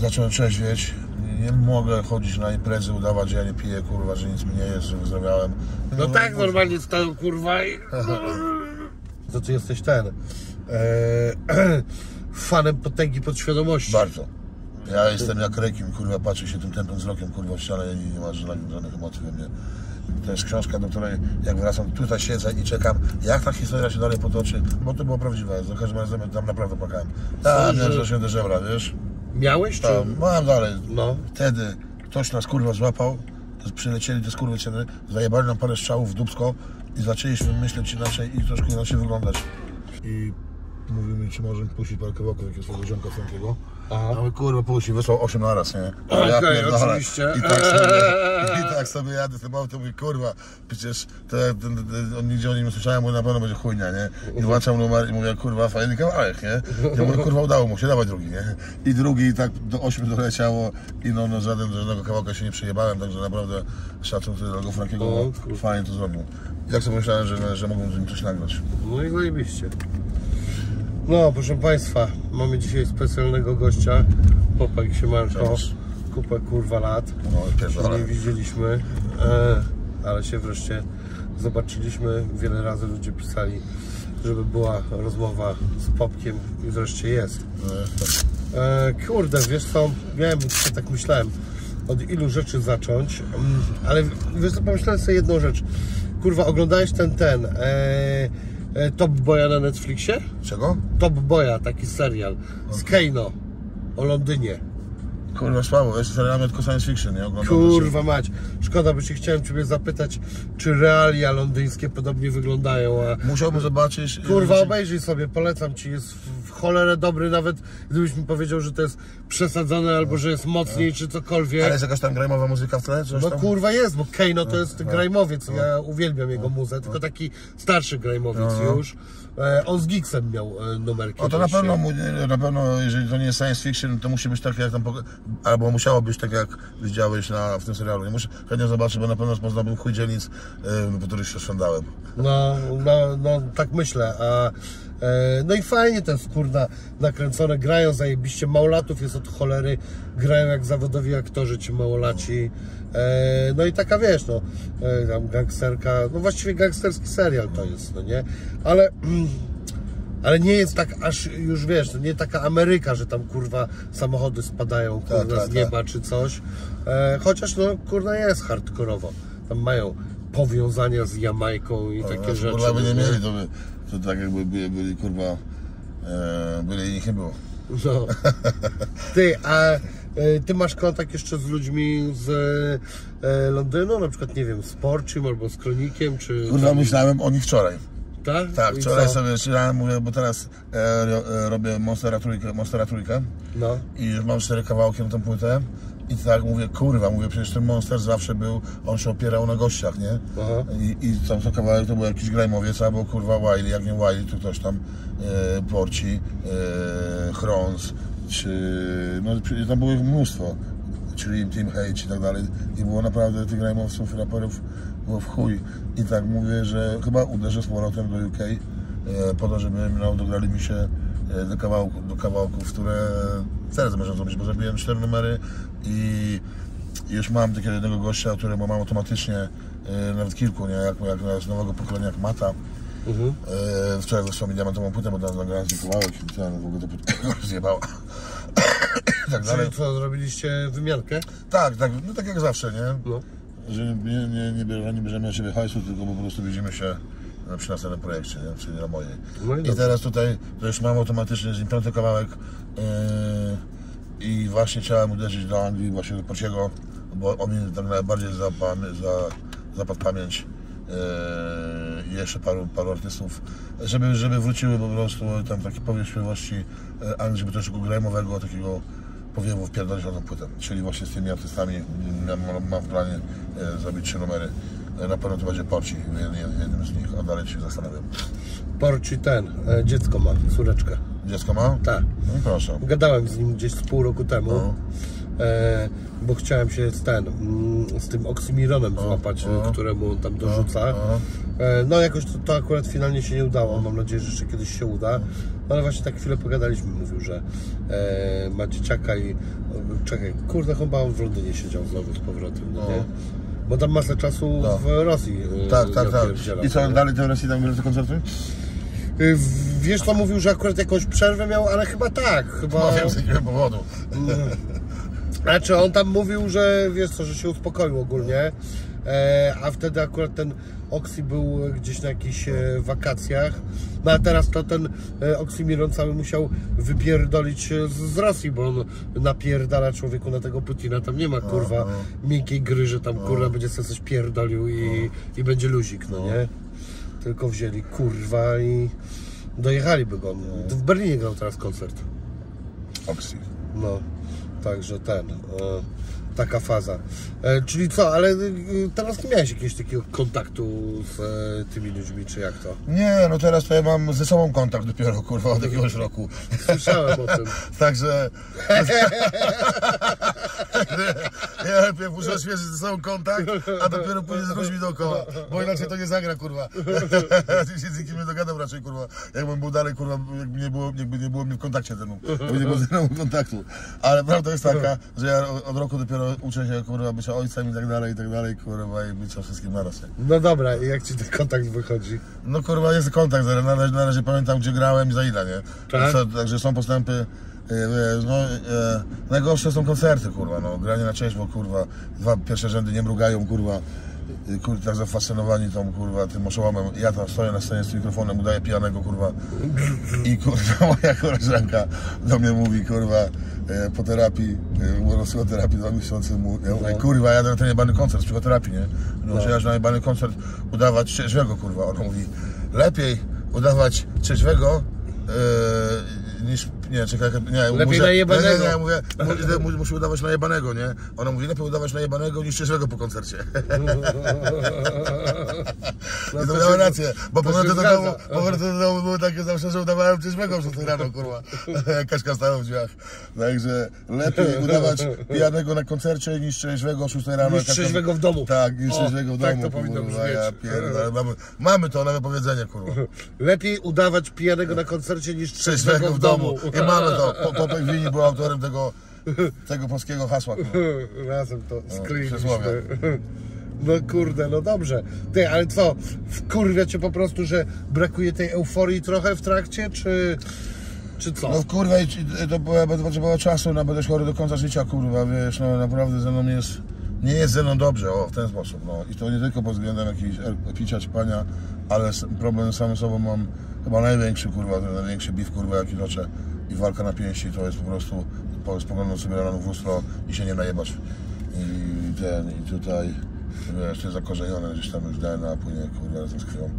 zacząłem trzeźwieć. Nie mogę chodzić na imprezy, udawać, że ja nie piję, kurwa, że nic mi nie jest, że wyzdrowiałem. No tak, normalnie stałem kurwa i... To ty jesteś ten... E, fanem potęgi podświadomości. Bardzo. Ja jestem jak rekin, kurwa, patrzę się tym tępym wzrokiem, kurwa, w ścianę i nie ma żadnych, żadnych emocji we mnie. To jest książka, do której jak wracam, tutaj siedzę i czekam, jak ta historia się dalej potoczy, bo to było prawdziwe, za każdym razem tam naprawdę płakałem. Tak, że się do żebra, wiesz? Miałeś czy... Tam, mam dalej. No. Wtedy ktoś nas kurwa złapał, przylecieli te skurwysyny, zajebali nam parę strzałów w dubsko i zaczęliśmy myśleć inaczej i troszkę inaczej wyglądać. I mówił mi, czy możemy puścić parę kawałków jakiegoś swojego ziomka Frankiego. Aha. A my kurwa puści, wysłał 8 na raz, nie? Okej, pierdolę. oczywiście. I tak sobie, i tak sobie jadę z tym autem i kurwa, przecież to, ten, ten, on nigdzie o nim słyszałem, bo na pewno będzie chujnia, nie? I włączam numer i mówię, kurwa, fajny kawałek, nie? I mówię, kurwa, udało mu się, dawaj drugi, nie? I drugi i tak do 8 doleciało i no, no żaden, żadnego kawałka się nie przejebałem, także naprawdę szacun do tego Frankiego, O, bo kurwa. fajnie to zrobił. Jak sobie myślałem, że, że mogą z nim coś nagrać. No i zajebiście. No, proszę Państwa, mamy dzisiaj specjalnego gościa. Popek Siemanko. Kupę kurwa lat. No, pierdolę. Nie widzieliśmy, e, ale się wreszcie zobaczyliśmy. Wiele razy ludzie pisali, żeby była rozmowa z Popkiem i wreszcie jest. E, kurde, wiesz co, miałem, tak myślałem, od ilu rzeczy zacząć, mm, ale wiesz co, pomyślałem sobie jedną rzecz. Kurwa, oglądałeś ten, ten, e, Top Boya na Netflixie? Czego? Top Boya, taki serial, z Keino, o Londynie. Kurwa, słabo, jest serialami tylko science fiction, nie? Oglądam Kurwa mać, szkoda, bo się chciałem Ciebie zapytać, czy realia londyńskie podobnie wyglądają, a Musiałbym zobaczyć... Kurwa, znaczy- obejrzyj sobie, polecam ci, jest cholerę dobry, nawet gdybyś mi powiedział, że to jest przesadzone albo że jest mocniej, czy cokolwiek. Ale jest jakaś tam grajmowa muzyka w tle? No tam? kurwa jest, bo Keino to jest grajmowiec, ja uwielbiam jego muzę, tylko taki starszy grajmowiec już. E, on z Geeksem miał e, numer No to na kiedyś. pewno, mu- na pewno, jeżeli to nie jest science fiction, to musi być tak jak tam, albo musiało być tak jak widziałeś na, w tym serialu. Nie muszę chętnie zobaczyć, bo na pewno poznałbym chuj dzielnic, po których się szandałem. No, no, no tak myślę, a e, no i fajnie ten skórna nakręcone, grają zajebiście, małolatów jest od cholery, grają jak zawodowi aktorzy ci małolaci, e, no i taka wiesz, no, e, tam gangsterka, no właściwie gangsterski serial to jest, no nie, ale... Ale nie jest tak aż już wiesz, to nie taka Ameryka, że tam kurwa samochody spadają kurwa Tak, tak, z nieba czy coś. E, chociaż no kurwa jest hardkorowo. Tam mają powiązania z Jamajką i takie Znaczy, rzeczy. Kurwa by nie no, mieli, to, by, to tak jakby byli, byli kurwa, e, byli i nie było. No. Ty, a e, ty masz kontakt jeszcze z ludźmi z e, Londynu, na przykład nie wiem, z Porczym albo z Kronikiem, czy... Kurwa myślałem o nich wczoraj. tak? Tak, I wczoraj co? sobie czytałem, mówię, bo teraz e, e, robię Monstera trójkę, Monstera trójkę No. i już mam cztery kawałki na tą płytę. I tak mówię, kurwa, mówię, przecież ten Monster zawsze był, on się opierał na gościach, nie? Aha. I, i tam co kawałek to był jakiś grajmowiec, albo kurwa Wiley, jak nie Wiley, to ktoś tam, e, Porci, e, Chrons, czy, no tam było ich mnóstwo, czyli Team Hate i tak dalej. I było naprawdę tych grajmowców, raperów było w chuj. I tak mówię, że chyba uderzę z powrotem do UK, e, po to, żeby no, dograli mi się do, kawałku, do kawałków, które teraz zamierzam zrobić, bo zrobiłem cztery numery i już mam takiego jednego gościa, którego mam automatycznie, e, nawet kilku, nie, jak, jak z nowego pokolenia, jak Mata. Mhm. E, wczoraj wysłał mi diamentową płytę, bo tam nagrałem nim kawałek i w ogóle to płytę zjebała. tak dalej. Czyli co, zrobiliście wymiankę? Tak, tak, no tak jak zawsze, nie? No. Że nie, nie, nie, bierze, nie bierzemy na siebie hajsu, tylko po prostu widzimy się e, przy następnym projekcie, nie? czyli na mojej. No i I teraz tutaj to już mam automatycznie z nim piąty kawałek yy, i właśnie chciałem uderzyć do Anglii, właśnie do Pociego, bo on mi tak najbardziej zapam- za, zapadł pamięć yy, i jeszcze paru, paru artystów, żeby, żeby wróciły po prostu tam takie powiew śpiewości yy, Anglii, żeby troszkę grajmowego takiego powiewu wpierdolić na tą płytę, czyli właśnie z tymi artystami mam, mam w planie e, zrobić trzy numery. Na pewno to będzie Porci w jednym, z nich, a dalej się zastanawiam. Porci ten, e, dziecko ma, córeczkę. Dziecko ma? Tak. No proszę. Gadałem z nim gdzieś z pół roku temu. No. e, bo chciałem się z ten, mm, z tym Oksimironem złapać, o. któremu on tam dorzuca. o. E, no jakoś to, to akurat finalnie się nie udało, mam nadzieję, że jeszcze kiedyś się uda. No ale właśnie tak chwilę pogadaliśmy, mówił, że e, ma dzieciaka i... Czekaj, kurde, chyba on w Londynie siedział znowu z powrotem, no nie? Bo tam masę czasu No. w Rosji e, Tak, tak, tak. I co, dalej te Rosji tam te koncerty? Y, Wiesz co, mówił, że akurat jakąś przerwę miał, ale chyba tak, chyba... No wiem z jakiego powodu. Znaczy on tam mówił, że wiesz co, że się uspokoił ogólnie, e, a wtedy akurat ten Oksy był gdzieś na jakichś e, wakacjach, no a teraz to ten e, Oksimiron cały musiał wypierdolić z, Rosji, bo on napierdala człowieku na tego Putina, tam nie ma kurwa miękkiej gry, że tam kurwa będzie sobie coś pierdolił i, i będzie luzik, no nie? Tylko wzięli kurwa i dojechaliby go. W Berlinie grał teraz koncert. Oksy. No, także ten, e, taka faza. E, czyli co, ale e, teraz nie miałeś jakiegoś takiego kontaktu z e, tymi ludźmi, czy jak to? Nie, no teraz to ja mam ze sobą kontakt dopiero, kurwa, od jakiegoś roku. Słyszałem o tym. Także... ja najpierw muszę odświeżyć ze sobą kontakt, a dopiero później z ludźmi dookoła, bo inaczej to nie zagra, kurwa. Ja się z nikim nie dogadam raczej, kurwa. Jakbym był dalej, kurwa, jakby nie było, jakby nie było mnie w kontakcie ze mną. Jakby nie było ze mną kontaktu. Ale prawda jest taka, że ja od roku dopiero uczę się, kurwa, bycia ojcem i tak dalej, i tak dalej, kurwa, i bycia wszystkim naraz. nie? No dobra, i jak ci ten kontakt wychodzi? No kurwa jest kontakt, ale na razie, na razie pamiętam gdzie grałem i za ile, nie? Tak? Co, także są postępy, e, no e, najgorsze są koncerty, kurwa, no granie na bo kurwa dwa pierwsze rzędy nie mrugają, kurwa. Kurde, tak zafascynowani tą kurwa tym oszołomem. Ja tam stoję na scenie z mikrofonem, udaję pijanego kurwa. I kurwa moja koleżanka do mnie mówi, kurwa, e, po terapii, e, psychoterapii dwa miesiące. Ja mówię, No. kurwa, jadę na ten jebany koncert z psychoterapii, nie? No, że ja na jebany koncert udawać trzeźwego, kurwa. Ona mówi, lepiej udawać trzeźwego e, niż, nie, czekaj, nie, Lepiej muszę, najebanego. Nie, nie, nie, ja mówię, mu- mu- musi udawać najebanego, nie? Ona mówi, lepiej udawać najebanego niż trzeźwego po koncercie. No I to miała rację, bo powroty do domu, powroty do domu były takie zawsze, że udawałem trzeźwego przez rano, kurwa. Kaśka stała w drzwiach. Także lepiej udawać pijanego na koncercie niż trzeźwego o 6 rano. Niż trzeźwego w domu. Tak, niż trzeźwego w tak domu. to powinno. Ja pierdolę. Mamy, mamy to na wypowiedzenie, kurwa. Lepiej udawać pijanego na koncercie niż trzeźwego w domu. I mamy to. Po- Popek Wini był autorem tego, tego polskiego hasła, kurwa. Razem to skryliśmy. przysłowie. No kurde, no dobrze. Ty, ale co, wkurwia cię po prostu, że brakuje tej euforii trochę w trakcie, czy, czy co? No kurwa, to będę potrzebował czasu, no będę chory do końca życia, kurwa, wiesz, no naprawdę ze mną jest, nie jest ze mną dobrze, o, w ten sposób, no. I to nie tylko pod względem jakiejś er- picia pania, ale problem z samym sobą mam chyba największy, kurwa, ten największy biw, kurwa, jaki toczę i walka na pięści, to jest po prostu po- spoglądać sobie rano w lustro i się nie najebać. I ten, i tutaj, wiesz, to jest zakorzenione gdzieś tam już DNA płynie, kurwa, razem z krwią.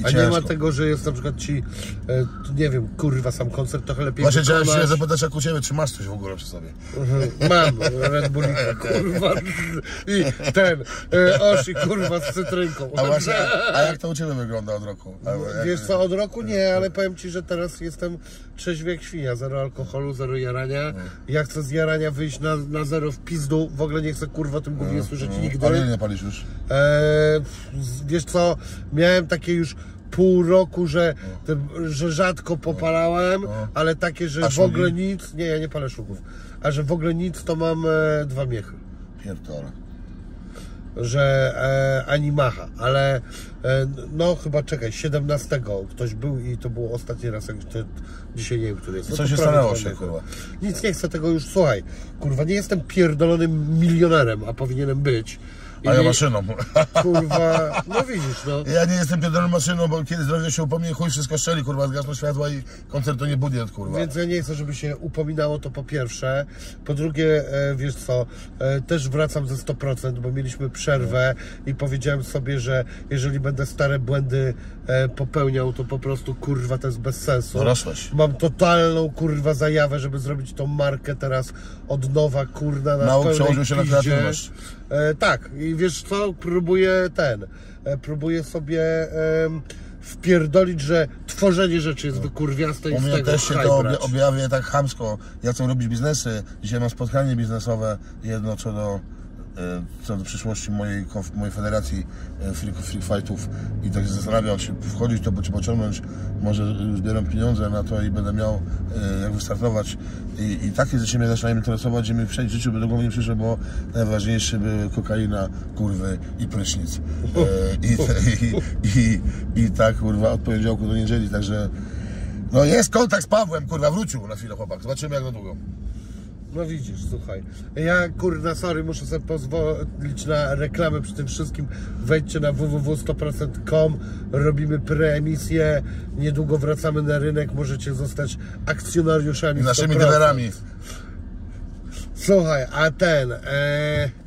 I A nie ma ciężko. tego, że jest na przykład ci, e, nie wiem, kurwa, sam koncert trochę lepiej Właśnie chciałem się wykonasz. zapytać jak u Ciebie, czy masz coś w ogóle przy sobie? Mhm, Mam Red Bullika, kurwa. I ten, e, osi, kurwa, z cytrynką. A właśnie, a jak to u Ciebie wygląda od roku? A jak- Wiesz co, od roku nie, ale powiem Ci, że teraz jestem trzeźwy jak świnia. Zero alkoholu, zero jarania. Ja chcę z jarania wyjść na, na zero w pizdu. W ogóle nie chcę kurwa o tym gównie słyszeć nigdy. Ale nie palisz już? Eee, wiesz co, miałem takie już pół roku, że, te, że rzadko popalałem, ale takie, że w ogóle nic, nie, ja nie palę szlugów, a że w ogóle nic, to mam e, dwa miechy. Pierdolę. Że e, ani macha, ale e, no chyba czekaj, 17 ktoś był i to było ostatni raz, jak to, dzisiaj nie wiem, który jest. No Co się stanęło się, kurwa? Nic nie chcę tego już, słuchaj, kurwa, nie jestem pierdolonym milionerem, a powinienem być. A ja maszyną. Kurwa, no widzisz, no. Ja nie jestem pierdoloną maszyną, bo kiedy zdrowie się upomnie, chuj wszystko szczeli, kurwa, zgasną światła i koncert to nie budżet, kurwa. Więc ja nie chcę, żeby się upominało to po pierwsze. Po drugie, e, wiesz co, e, też wracam ze 100%, bo mieliśmy przerwę i powiedziałem sobie, że jeżeli będę stare błędy e, popełniał, to po prostu kurwa to jest bez sensu. Dorosłeś. Mam totalną kurwa zajawę, żeby zrobić tą markę teraz od nowa, kurna, na Nauk pełnej się na piździe. kreatywność. E, tak, i wiesz co, próbuję ten, e, próbuję sobie wpierdolić, że tworzenie rzeczy jest wykurwiaste i U z mnie tego też się to obja- objawia tak chamsko. Ja chcę robić biznesy. Dzisiaj mam spotkanie biznesowe, jedno co do, co do przyszłości mojej, mojej federacji e, free, free fightów i tak się zastanawiam, czy wchodzić to, czy pociągnąć. Może e, zbieram pieniądze na to i będę miał e, jak wystartować. I, i takie rzeczy mnie zaczynają interesować, że mi w życiu by do głowy nie przyszło, bo najważniejsze były kokaina, kurwy i prysznic. E, i, i, i, I tak, kurwa, od poniedziałku do niedzieli, także no jest kontakt z Pawłem, kurwa, wrócił na chwilę chłopak. Zobaczymy jak na długo. No widzisz, słuchaj. Ja kurna, sorry, muszę sobie pozwolić na reklamę przy tym wszystkim. Wejdźcie na www.100%.com, robimy preemisję, niedługo wracamy na rynek, możecie zostać akcjonariuszami I naszymi 100%. dealerami. Słuchaj, a ten... E,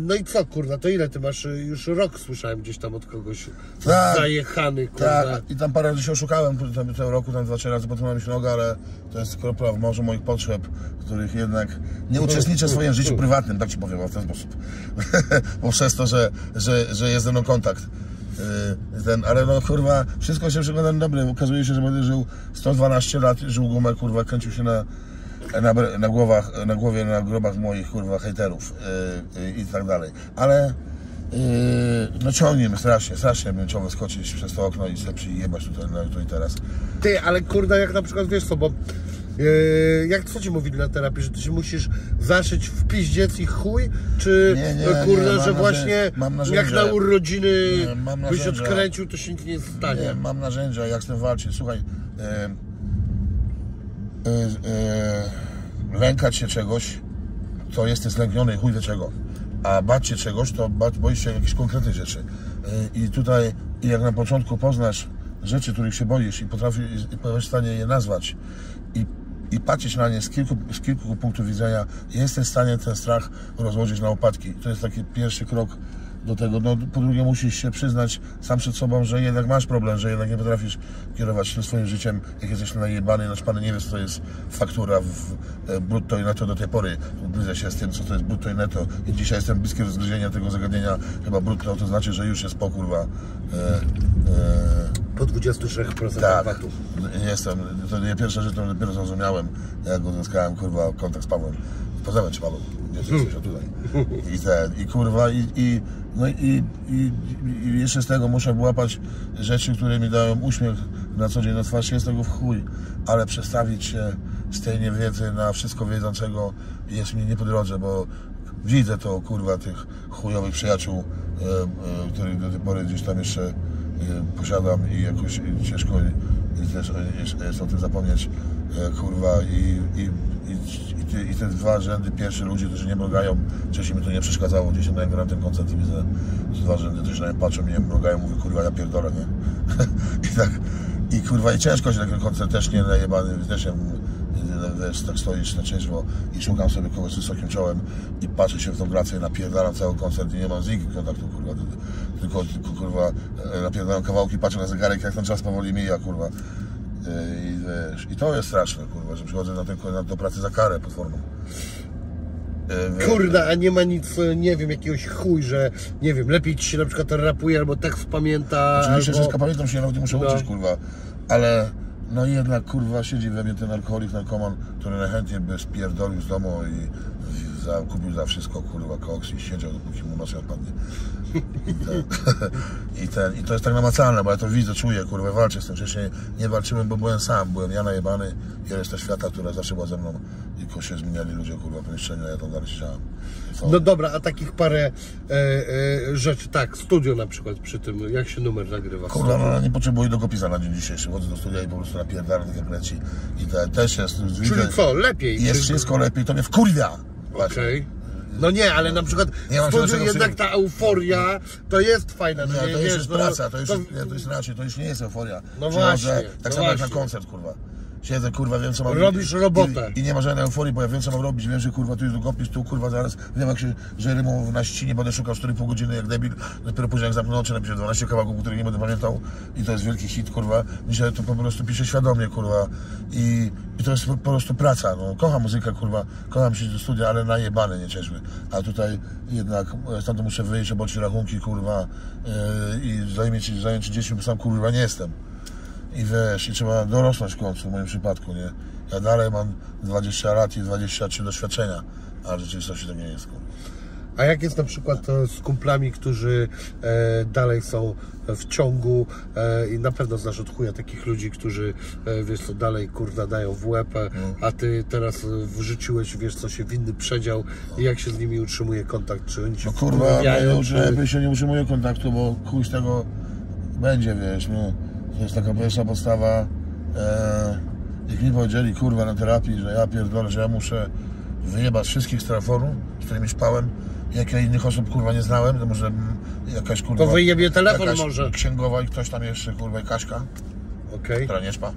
no i co, kurwa, to ile ty masz? Już rok słyszałem gdzieś tam od kogoś Tak. zajechany, kurwa. Tak, i tam parę razy się oszukałem w tym, roku, tam dwa, trzy razy potknąłem się nogę, ale to jest kropla w morzu moich potrzeb, których jednak nie uczestniczę w swoim życiu prywatnym, tak ci powiem w ten sposób. Bo przez to, że, że, że jest ze mną kontakt. Yy, Ten, ale no kurwa, wszystko się przygląda na dobre. Okazuje się, że będę żył 112 lat, żył gumę, kurwa, kręcił się na, na, na głowach, na głowie, na grobach moich kurwa hejterów yy, yy, i tak dalej. Ale yy, no ciągnie mnie strasznie, strasznie bym chciał wyskoczyć przez to okno i sobie przyjebać tutaj, na, tu i teraz. Ty, ale kurde, jak na przykład wiesz co, bo yy, jak co ci mówili na terapii, że ty się musisz zaszyć w piździec i chuj, czy Nie, nie, no, kurde, nie, że właśnie narzędzia. jak na urodziny byś narzędzia. odkręcił, to się nic nie stanie. Nie, mam narzędzia, jak z tym walczyć. Słuchaj, e, e, lękać się czegoś, to jesteś zlękniony i chuj wie czego. A bać się czegoś, to bać, boisz się jakichś konkretnych rzeczy. E, I tutaj, jak na początku poznasz rzeczy, których się boisz i potrafisz, i w stanie je nazwać i, i patrzeć na nie z kilku, z kilku punktów widzenia, jesteś w stanie ten strach rozłożyć na opadki. To jest taki pierwszy krok do tego. No, po drugie, musisz się przyznać sam przed sobą, że jednak masz problem, że jednak nie potrafisz kierować tym swoim życiem, jak jesteś najebany, naćpany, nie wiesz, co to jest faktura w e, brutto i netto do tej pory. Gryzę się z tym, co to jest brutto i netto. I dzisiaj jestem bliski rozgryzienia tego zagadnienia. Chyba brutto to znaczy, że już jest po kurwa. E, e, Po 23% tak, VAT-u. jestem. To nie pierwsza rzecz, którą dopiero zrozumiałem, jak uzyskałem kurwa kontakt z Pawłem. Pozdrawiam cię Paweł, nie jesteś tutaj. I ten, i kurwa, i, i, no i, i, i jeszcze z tego muszę wyłapać rzeczy, które mi dają uśmiech na co dzień na twarz. Jest tego w chuj, ale przestawić się z tej niewiedzy na wszystko wiedzącego jest mi nie po drodze, bo widzę to kurwa tych chujowych przyjaciół, e, e, których do tej pory gdzieś tam jeszcze e, posiadam i jakoś ciężko i też jest, jest o tym zapomnieć, e, kurwa, i, i, i, te, dwa rzędy, pierwsze ludzie, którzy nie mrugają, wcześniej mi to nie przeszkadzało, gdzieś tam gram ten koncert i widzę, dwa rzędy, którzy na mnie patrzą, nie mrugają, mówię, kurwa, ja pierdolę, nie? I tak, i kurwa, i ciężko się na ten koncert też nie najebany, też ja wiesz, tak stoisz na trzeźwo i szukam sobie kogoś z wysokim czołem i patrzę się w tą grację, napierdalam cały koncert i nie mam z nikim kontaktu, kurwa, tylko, tylko kurwa, e, napierdalam kawałki, patrzę na zegarek, jak ten czas powoli mija, kurwa. E, I, wiesz, I to jest straszne, kurwa, że przychodzę na na, do pracy za karę pod formą. E, Kurde, a nie ma nic, nie wiem, jakiegoś chuj, że nie wiem, lepiej ci się na przykład rapuje albo tekst pamięta. Oczywiście albo... wszystko pamiętam, się nawet nie muszę No. uczyć, kurwa, ale no jednak, kurwa, siedzi we mnie ten alkoholik, narkoman, który najchętniej by spierdolił z domu i za, kupił za wszystko, kurwa, koks i siedział, dopóki mu nos nie odpadnie. I ten, I ten, I to jest tak namacalne, bo ja to widzę, czuję, kurwa, walczę z tym. Wcześniej nie walczyłem, bo byłem sam, byłem ja najebany i reszta świata, która zawsze była ze mną. Tylko się zmieniali ludzie, kurwa, w pomieszczeniu, a ja tam dalej siedziałem. No dobra, a takich parę e, e, rzeczy, tak, studio na przykład przy tym, jak się numer nagrywa. Kurwa, studiu? no nie potrzebuję długopisa na dzień dzisiejszy. Chodzę do studia i po prostu napierdalam tak jak leci. I te, też jest... Czyli widzę- co, lepiej? Jest wszystko lepiej, to mnie wkurwia. Okej. No nie, ale na przykład Nie mam się do studiu czego jednak przyjąć. ta euforia to jest fajna, no Nie, to już wiesz, jest no, praca, to już, to- nie, to jest inaczej, to już nie jest euforia. No Przychodzę, właśnie, Tak no samo jak na właśnie. koncert, kurwa. Siedzę, kurwa, wiem co mam Robisz robotę. I, I nie ma żadnej euforii, bo ja wiem co mam robić, wiem, że kurwa tu jest długopis, tu kurwa zaraz, wiem jak się, że rymów na ścinie będę szukał 4,5 godziny jak debil, dopiero później jak zamknę oczy napiszę 12 kawałków, których nie będę pamiętał i to jest wielki hit, kurwa. Dzisiaj to po prostu piszę świadomie, kurwa. I, i to jest po prostu praca, no. Kocham muzykę, kurwa, kocham się do studia, ale najebane nie cieszmy. A tutaj jednak e, stąd muszę wyjść, obocić rachunki, kurwa, yy, i zająć się, zająć się dziećmi, bo sam kurwa nie jestem. I wiesz, i trzeba dorosnąć w końcu, w moim przypadku, nie? Ja dalej mam 20 lat i 23 doświadczenia, a w rzeczywistości to nie jest. A jak jest na przykład e, z kumplami, którzy e, dalej są w ciągu e, i na pewno znasz od chuja takich ludzi, którzy e, wiesz co, dalej kurwa dają w łeb, e, a ty teraz wrzuciłeś, wiesz co, się w inny przedział i jak się z nimi utrzymuje kontakt, czy oni cię No kurwa, wkurwiają, no, czy... się nie utrzymuje kontaktu, bo chuj z tego będzie, wiesz, no. To jest taka pierwsza podstawa. E, jak mi powiedzieli, kurwa, na terapii, że ja pierdolę, że ja muszę wyjebać wszystkich z telefonu, z którymi spałem, jak ja innych osób, kurwa, nie znałem, to może jakaś, kurwa... To wyjebie telefon może. księgowa i ktoś tam jeszcze, kurwa, i Kaśka, Okej. która nie spa. E,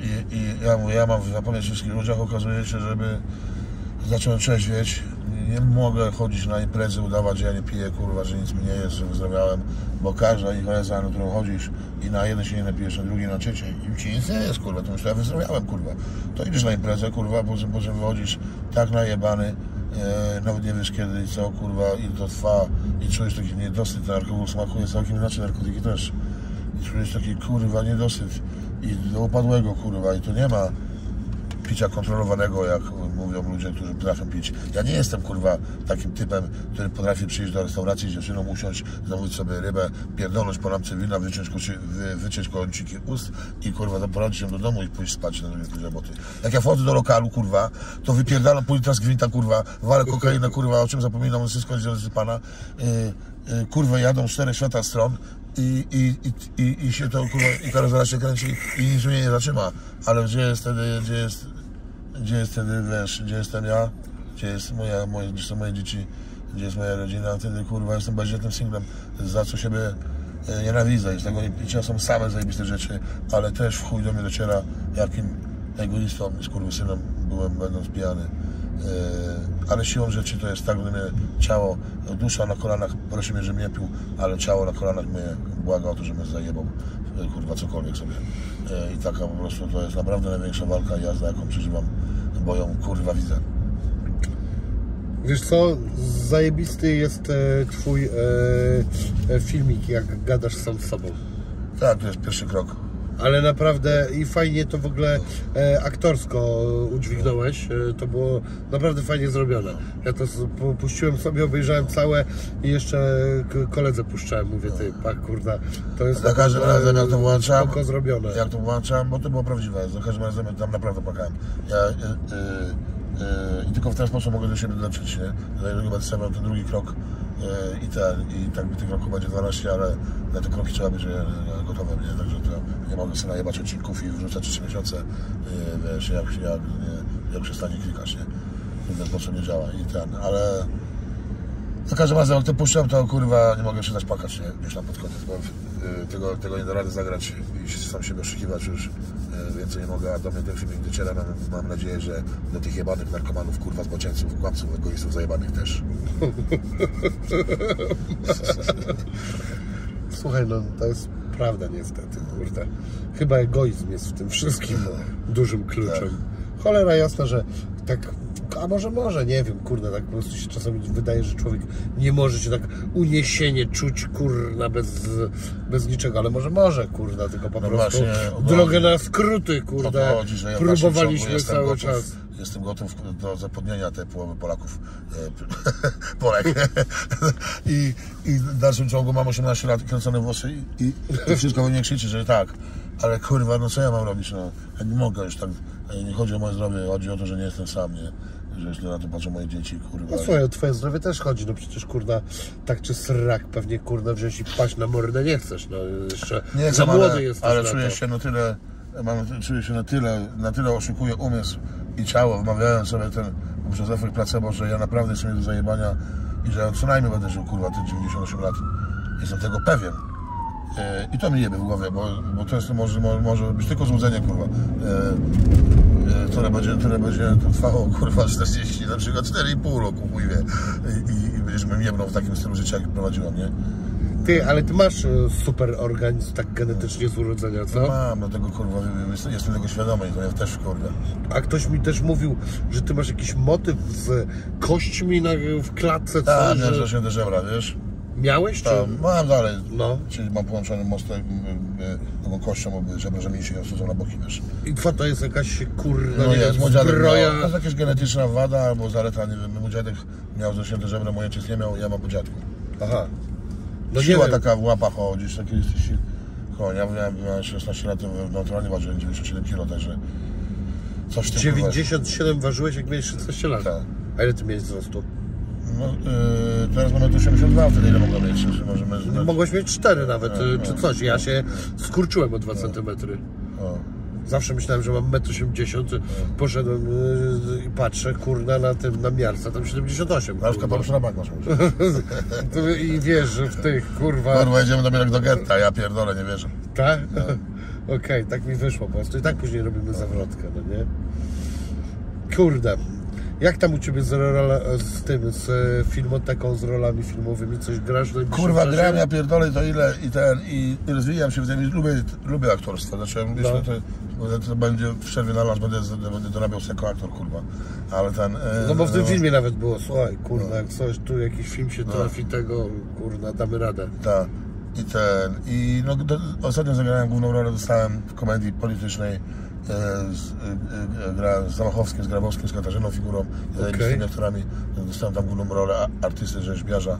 I, I ja mówię, ja mam zapomnieć wszystkich ludziach, okazuje się, żeby zacząłem trzeźwieć. Nie mogę chodzić na imprezy, udawać, że ja nie piję, kurwa, że nic mi nie jest, że wyzdrowiałem, bo każda impreza, na którą chodzisz i na jeden się nie napijesz, na drugi, na trzeciej i ci nic nie jest, kurwa, to myślę, ja wyzdrowiałem, kurwa. To idziesz na imprezę, kurwa, po czym wychodzisz tak najebany, e, nawet nie wiesz kiedy i co, kurwa, i to trwa i czujesz taki niedosyt, alkohol smakuje całkiem inaczej, narkotyki też. I czujesz taki, kurwa, niedosyt i do upadłego, kurwa, i to nie ma picia kontrolowanego, jak mówią ludzie, którzy potrafią pić. Ja nie jestem, kurwa, takim typem, który potrafi przyjść do restauracji z dziewczyną, usiąść, zamówić sobie rybę, pierdolnąć po lampce wina, wyciąć, kuci, wy, wyciąć kąciki ust i, kurwa, zaprowadzić się do domu i pójść spać na drugi dzień roboty. Jak ja wchodzę do lokalu, kurwa, to wypierdalam pół litra z gwinta, kurwa, walę kokainę, kurwa, o czym zapominam, wszystko jest pana. Yy, yy, kurwa, jadą cztery świata stron, i, i, i, i, i się to kurwa, i karuzela się kręci i nic mnie nie zatrzyma. Ale gdzie jest wtedy, gdzie jest, gdzie jest wtedy, wiesz, gdzie jestem ja, gdzie jest moja, moje, gdzie są moje dzieci, gdzie jest moja rodzina, wtedy kurwa jestem bezdzietnym singlem, za co siebie e, nienawidzę i z tego picia są same zajebiste rzeczy, ale też w chuj do mnie dociera, jakim egoistą i skurwysynem byłem będąc pijany. E, ale siłą rzeczy to jest tak, że mnie ciało, dusza na kolanach prosi mnie, żebym nie pił, ale ciało na kolanach mnie błaga o to, żebym zajebał e, kurwa cokolwiek sobie. E, I taka po prostu to jest naprawdę największa walka jazda, jaką przeżywam, bo ją kurwa widzę. Wiesz co, zajebisty jest e, twój e, e, filmik, jak gadasz sam z sobą. Tak, to jest pierwszy krok. Ale naprawdę i fajnie to w ogóle e, aktorsko udźwignąłeś. E, to było naprawdę fajnie zrobione. Ja to puściłem sobie, obejrzałem całe i jeszcze koledze puszczałem. Mówię, ty, pak, kurda, to jest Za każdym razem jak to włączam, spoko zrobione. jak to włączam, bo to było prawdziwe, za każdym razem tam naprawdę płakałem. Ja, y, y, y, I tylko w ten sposób mogę do siebie dotrzeć, nie? Ten drugi krok i ten, i tak by tych kroków będzie 12, ale na te kroki trzeba być e, gotowe, nie? Także to nie mogę sobie najebać odcinków i wrzucać 3 miesiące, y, wiesz, jak, jak, nie, jak przestanie klikać, nie? Ten sposób nie działa i ten, ale za każdym razem jak to puszczam, to kurwa nie mogę przestać płakać, nie? Gdzieś tam pod koniec, bo tego, tego nie da rady zagrać i się sam siebie oszukiwać już y, więcej nie mogę, a do mnie ten filmik dociera, mam, mam nadzieję, że do tych jebanych narkomanów, kurwa, zboczeńców, kłamców, egoistów zajebanych też. Słuchaj, no to jest prawda niestety, kurde. Chyba egoizm jest w tym wszystkim dużym kluczem. Cholera jasna, że tak, a może może, nie wiem, kurde, tak po prostu się czasami wydaje, że człowiek nie może się tak uniesienie czuć, kurna, bez, bez niczego, ale może może, kurda, tylko po No prostu właśnie, drogę na skróty, kurde, chodzi, że ja próbowaliśmy cały gotów, czas. Jestem gotów do zapodnienia tej połowy Polaków. e, Polek. I, I w dalszym ciągu mam 18 lat, kręcone włosy i, i, i wszystko we mnie krzyczy, że tak. Ale kurwa, no co ja mam robić? No, ja nie mogę już tak. Nie chodzi o moje zdrowie, chodzi o to, że nie jestem sam, nie? Że jeszcze na to patrzą moje dzieci, kurwa. No słuchaj, o twoje zdrowie też chodzi, no przecież kurda, tak czy srak pewnie kurda wziąć i paść na mordę nie chcesz, no jeszcze Nie za chcę, młody ale, jesteś ale czuję się na tyle, mam, czuję się na tyle, na tyle oszukuję umysł i ciało, wmawiając sobie ten poprzez efekt placebo, że ja naprawdę jestem do zajebania i że co najmniej będę żył, kurwa, te 98 lat. Jestem tego pewien. E, I to mi jebie w głowie, bo, bo to jest, może, może, może być tylko złudzenie, kurwa. E, e, będzie, które będzie to trwało, kurwa, 40, na przykład 4,5 roku, chuj wie. I, i, będziesz mnie w takim stylu życia, jak prowadziłem, nie? Ty, ale ty masz e, super organizm tak genetycznie z urodzenia, co? Mam, no tego kurwa, jestem, tego świadomy i to ja też kurwa. A ktoś mi też mówił, że ty masz jakiś motyw z kośćmi na, w klatce, co? Tak, że... że się do żebra, wiesz? Miałeś, czy? Tam, mam dalej. No. Czyli mam połączony mostem, y, taką kością, bo żebra, że mi się wsadzą na boki, wiesz? I to jest jakaś kurna, No nie jest, wiem, zbroja? to jest jakaś genetyczna wada albo zaleta, nie wiem, mój dziadek miał zaśnięte żebra, mój ojciec nie miał, ja mam po dziadku. Aha. No Siła taka w łapach, o, gdzieś takie jesteś. Koń, ja miałem, miałem 16 lat, naturalnie ważyłem 97 kg, także coś w tym kurwa- 97 ważyłeś jak miałeś 16 lat. Tak. A ile ty miałeś wzrostu? No, yy, teraz mamy 82, wtedy ile mogę mieć? Czy możemy znać? Mogłeś mieć 4 nawet, No, y, no. czy coś. Ja się skurczyłem o 2 cm. O. Zawsze myślałem, że mam 1,80 m. Poszedłem y, i patrzę, kurna, na tym, na miarce, tam 78. Na przykład kurwa. patrz na bank masz I wiesz, że w tych, kurwa... Kurwa, jedziemy do mnie jak do getta, ja pierdolę, nie wierzę. Tak? Okej, tak mi wyszło po prostu. I tak później robimy zawrotkę, no nie? Kurde. Jak tam u Ciebie z, rola, z tym, z e, filmoteką, z rolami filmowymi? Coś grasz? Kurwa, gram, ja pierdolę to ile i ten, i, rozwijam się w tym, lubię, lubię aktorstwo, znaczy, No. myślę, to, to będzie w przerwie na lunch, będę, będę dorabiał się jako aktor, kurwa, ale ten... e, No bo w tym filmie nawet było, słuchaj, kurna, jak coś, tu jakiś film się trafi tego, kurna, damy radę. Tak. I ten, i no, do, ostatnio zagrałem główną rolę, dostałem w komedii politycznej e, z, e, e, grałem z Zamachowskim, z Grabowskim, z Katarzyną Figurą, z zajebistymi aktorami. Dostałem tam główną rolę artysty rzeźbiarza,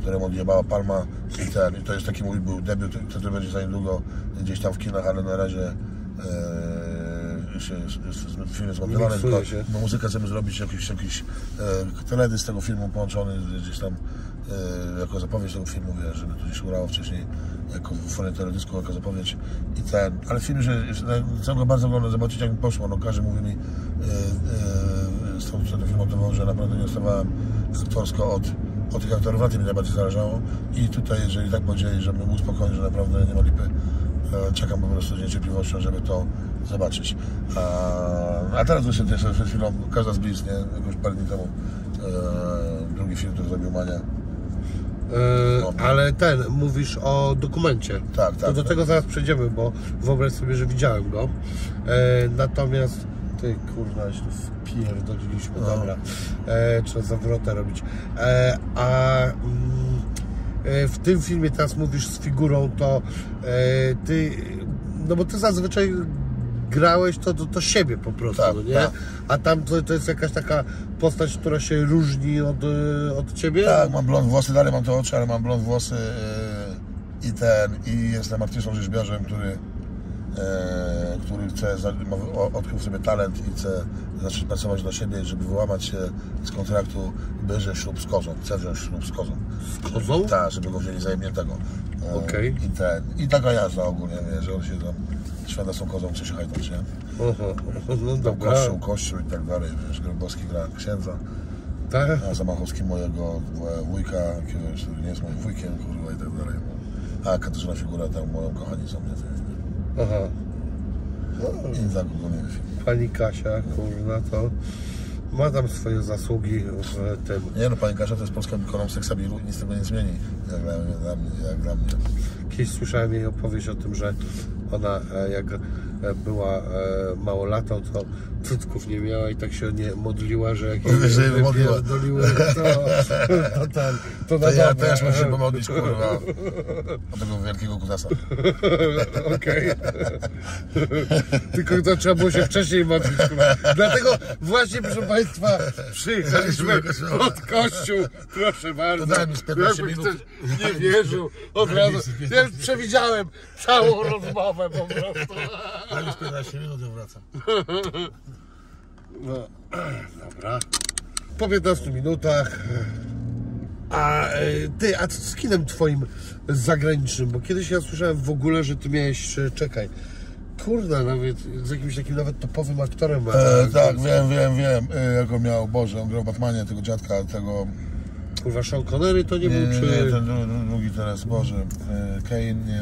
któremu odjebała palma i ten, to jest taki mój był debiut, który będzie za niedługo gdzieś tam w kinach, ale na razie e, się, film jest zmontowany, Miksuje tylko no, muzykę chcemy zrobić, jakiś, jakiś e, teledysk z tego filmu połączony gdzieś tam jako zapowiedź tego filmu, wiesz, żeby to gdzieś urało wcześniej jako formie teledysku, jako zapowiedź. I ten, ale film, że chcę go bardzo oglądać, zobaczyć jak mi poszło, no każdy mówi mi e, e, z tą przed filmową, że naprawdę nie dostawałem aktorsko od, od tych aktorów, na tym mi najbardziej zależało. I tutaj, jeżeli tak powiedzieli, żebym był spokojny, że naprawdę nie ma lipy, e, czekam po prostu z niecierpliwością, żeby to zobaczyć. A, a teraz właśnie też przed chwilą, każda z Blizz, nie, jakoś parę dni temu, e, drugi film, który zrobił Mania. E, ale ten, mówisz o dokumencie. Tak, tak, To do tak. tego zaraz przejdziemy, bo wyobraź sobie, że widziałem go. E, natomiast, ty kurwa, się wpierdoliliśmy, No. dobra. E, trzeba zawrotę robić. A mm, w tym filmie teraz mówisz z figurą, to ty, no bo ty zazwyczaj grałeś to, to siebie po prostu, Tak, no nie? tak. A tam to, to jest jakaś taka postać, która się różni od, e, od ciebie? Tak, mam blond włosy, dalej mam te oczy, ale mam blond włosy e, i ten, i jestem artystą rzeźbiarzem, który, e, który chce, odkrył sobie talent i chce zacząć pracować dla siebie, żeby wyłamać się z kontraktu, bierze ślub z kozą, chce wziąć ślub z kozą. Z kozą? Tak, żeby go wzięli zajemniętego. E, Okej. I ten, i taka jazda ogólnie, wiesz, że on się tam z tą kozą chce się hajtać, nie? Aha, no Tam dobra. kościół, kościół i tak dalej, wiesz, Grabowski gra księdza. Tak? A Zamachowski mojego wujka, jakiegoś, który nie jest moim wujkiem, kurwa i tak dalej. No. A Katarzyna Figura tam moją kochanicą, nie? nie. Aha. I tak ogólnie film. Pani Kasia, kurwa, to ma tam swoje zasługi w tym. Nie no, pani Kasia to jest polską ikoną seksabilu i nic tego nie zmieni, jak. Dla mnie, jak dla mnie. Kiedyś słyszałem jej opowieść o tym, że ona e, jak była e, małolatą, to cycków nie miała i tak się nie modliła, że jak jej Że modliła. to, to, ten, to, na To ja też muszę się pomodlić, kurwa, o tego wielkiego kutasa. Okej. Tylko to trzeba było się wcześniej modlić. kurwa. Dlatego właśnie, proszę Państwa, przyjechaliśmy pod kościół. Proszę bardzo. To daj mi z 15 Jakby minut. nie wierzył. Od razu. z 15 Ja już przewidziałem całą rozmowę po prostu. Ale już 15 minut i wracam. No, dobra. Po 15 minutach. A e, ty, a co z kinem twoim zagranicznym? Bo kiedyś ja słyszałem w ogóle, że ty miałeś, e, czekaj, kurde, nawet z jakimś takim nawet topowym aktorem. E, e, tak, wiem, wiem, wiem, e, jak on miał, Boże, on grał Batmanie, tego dziadka, tego Kurwa, Sean Connery to nie, Nie, był, nie, czy... nie, ten dru- drugi teraz, Boże, e, Kane, nie,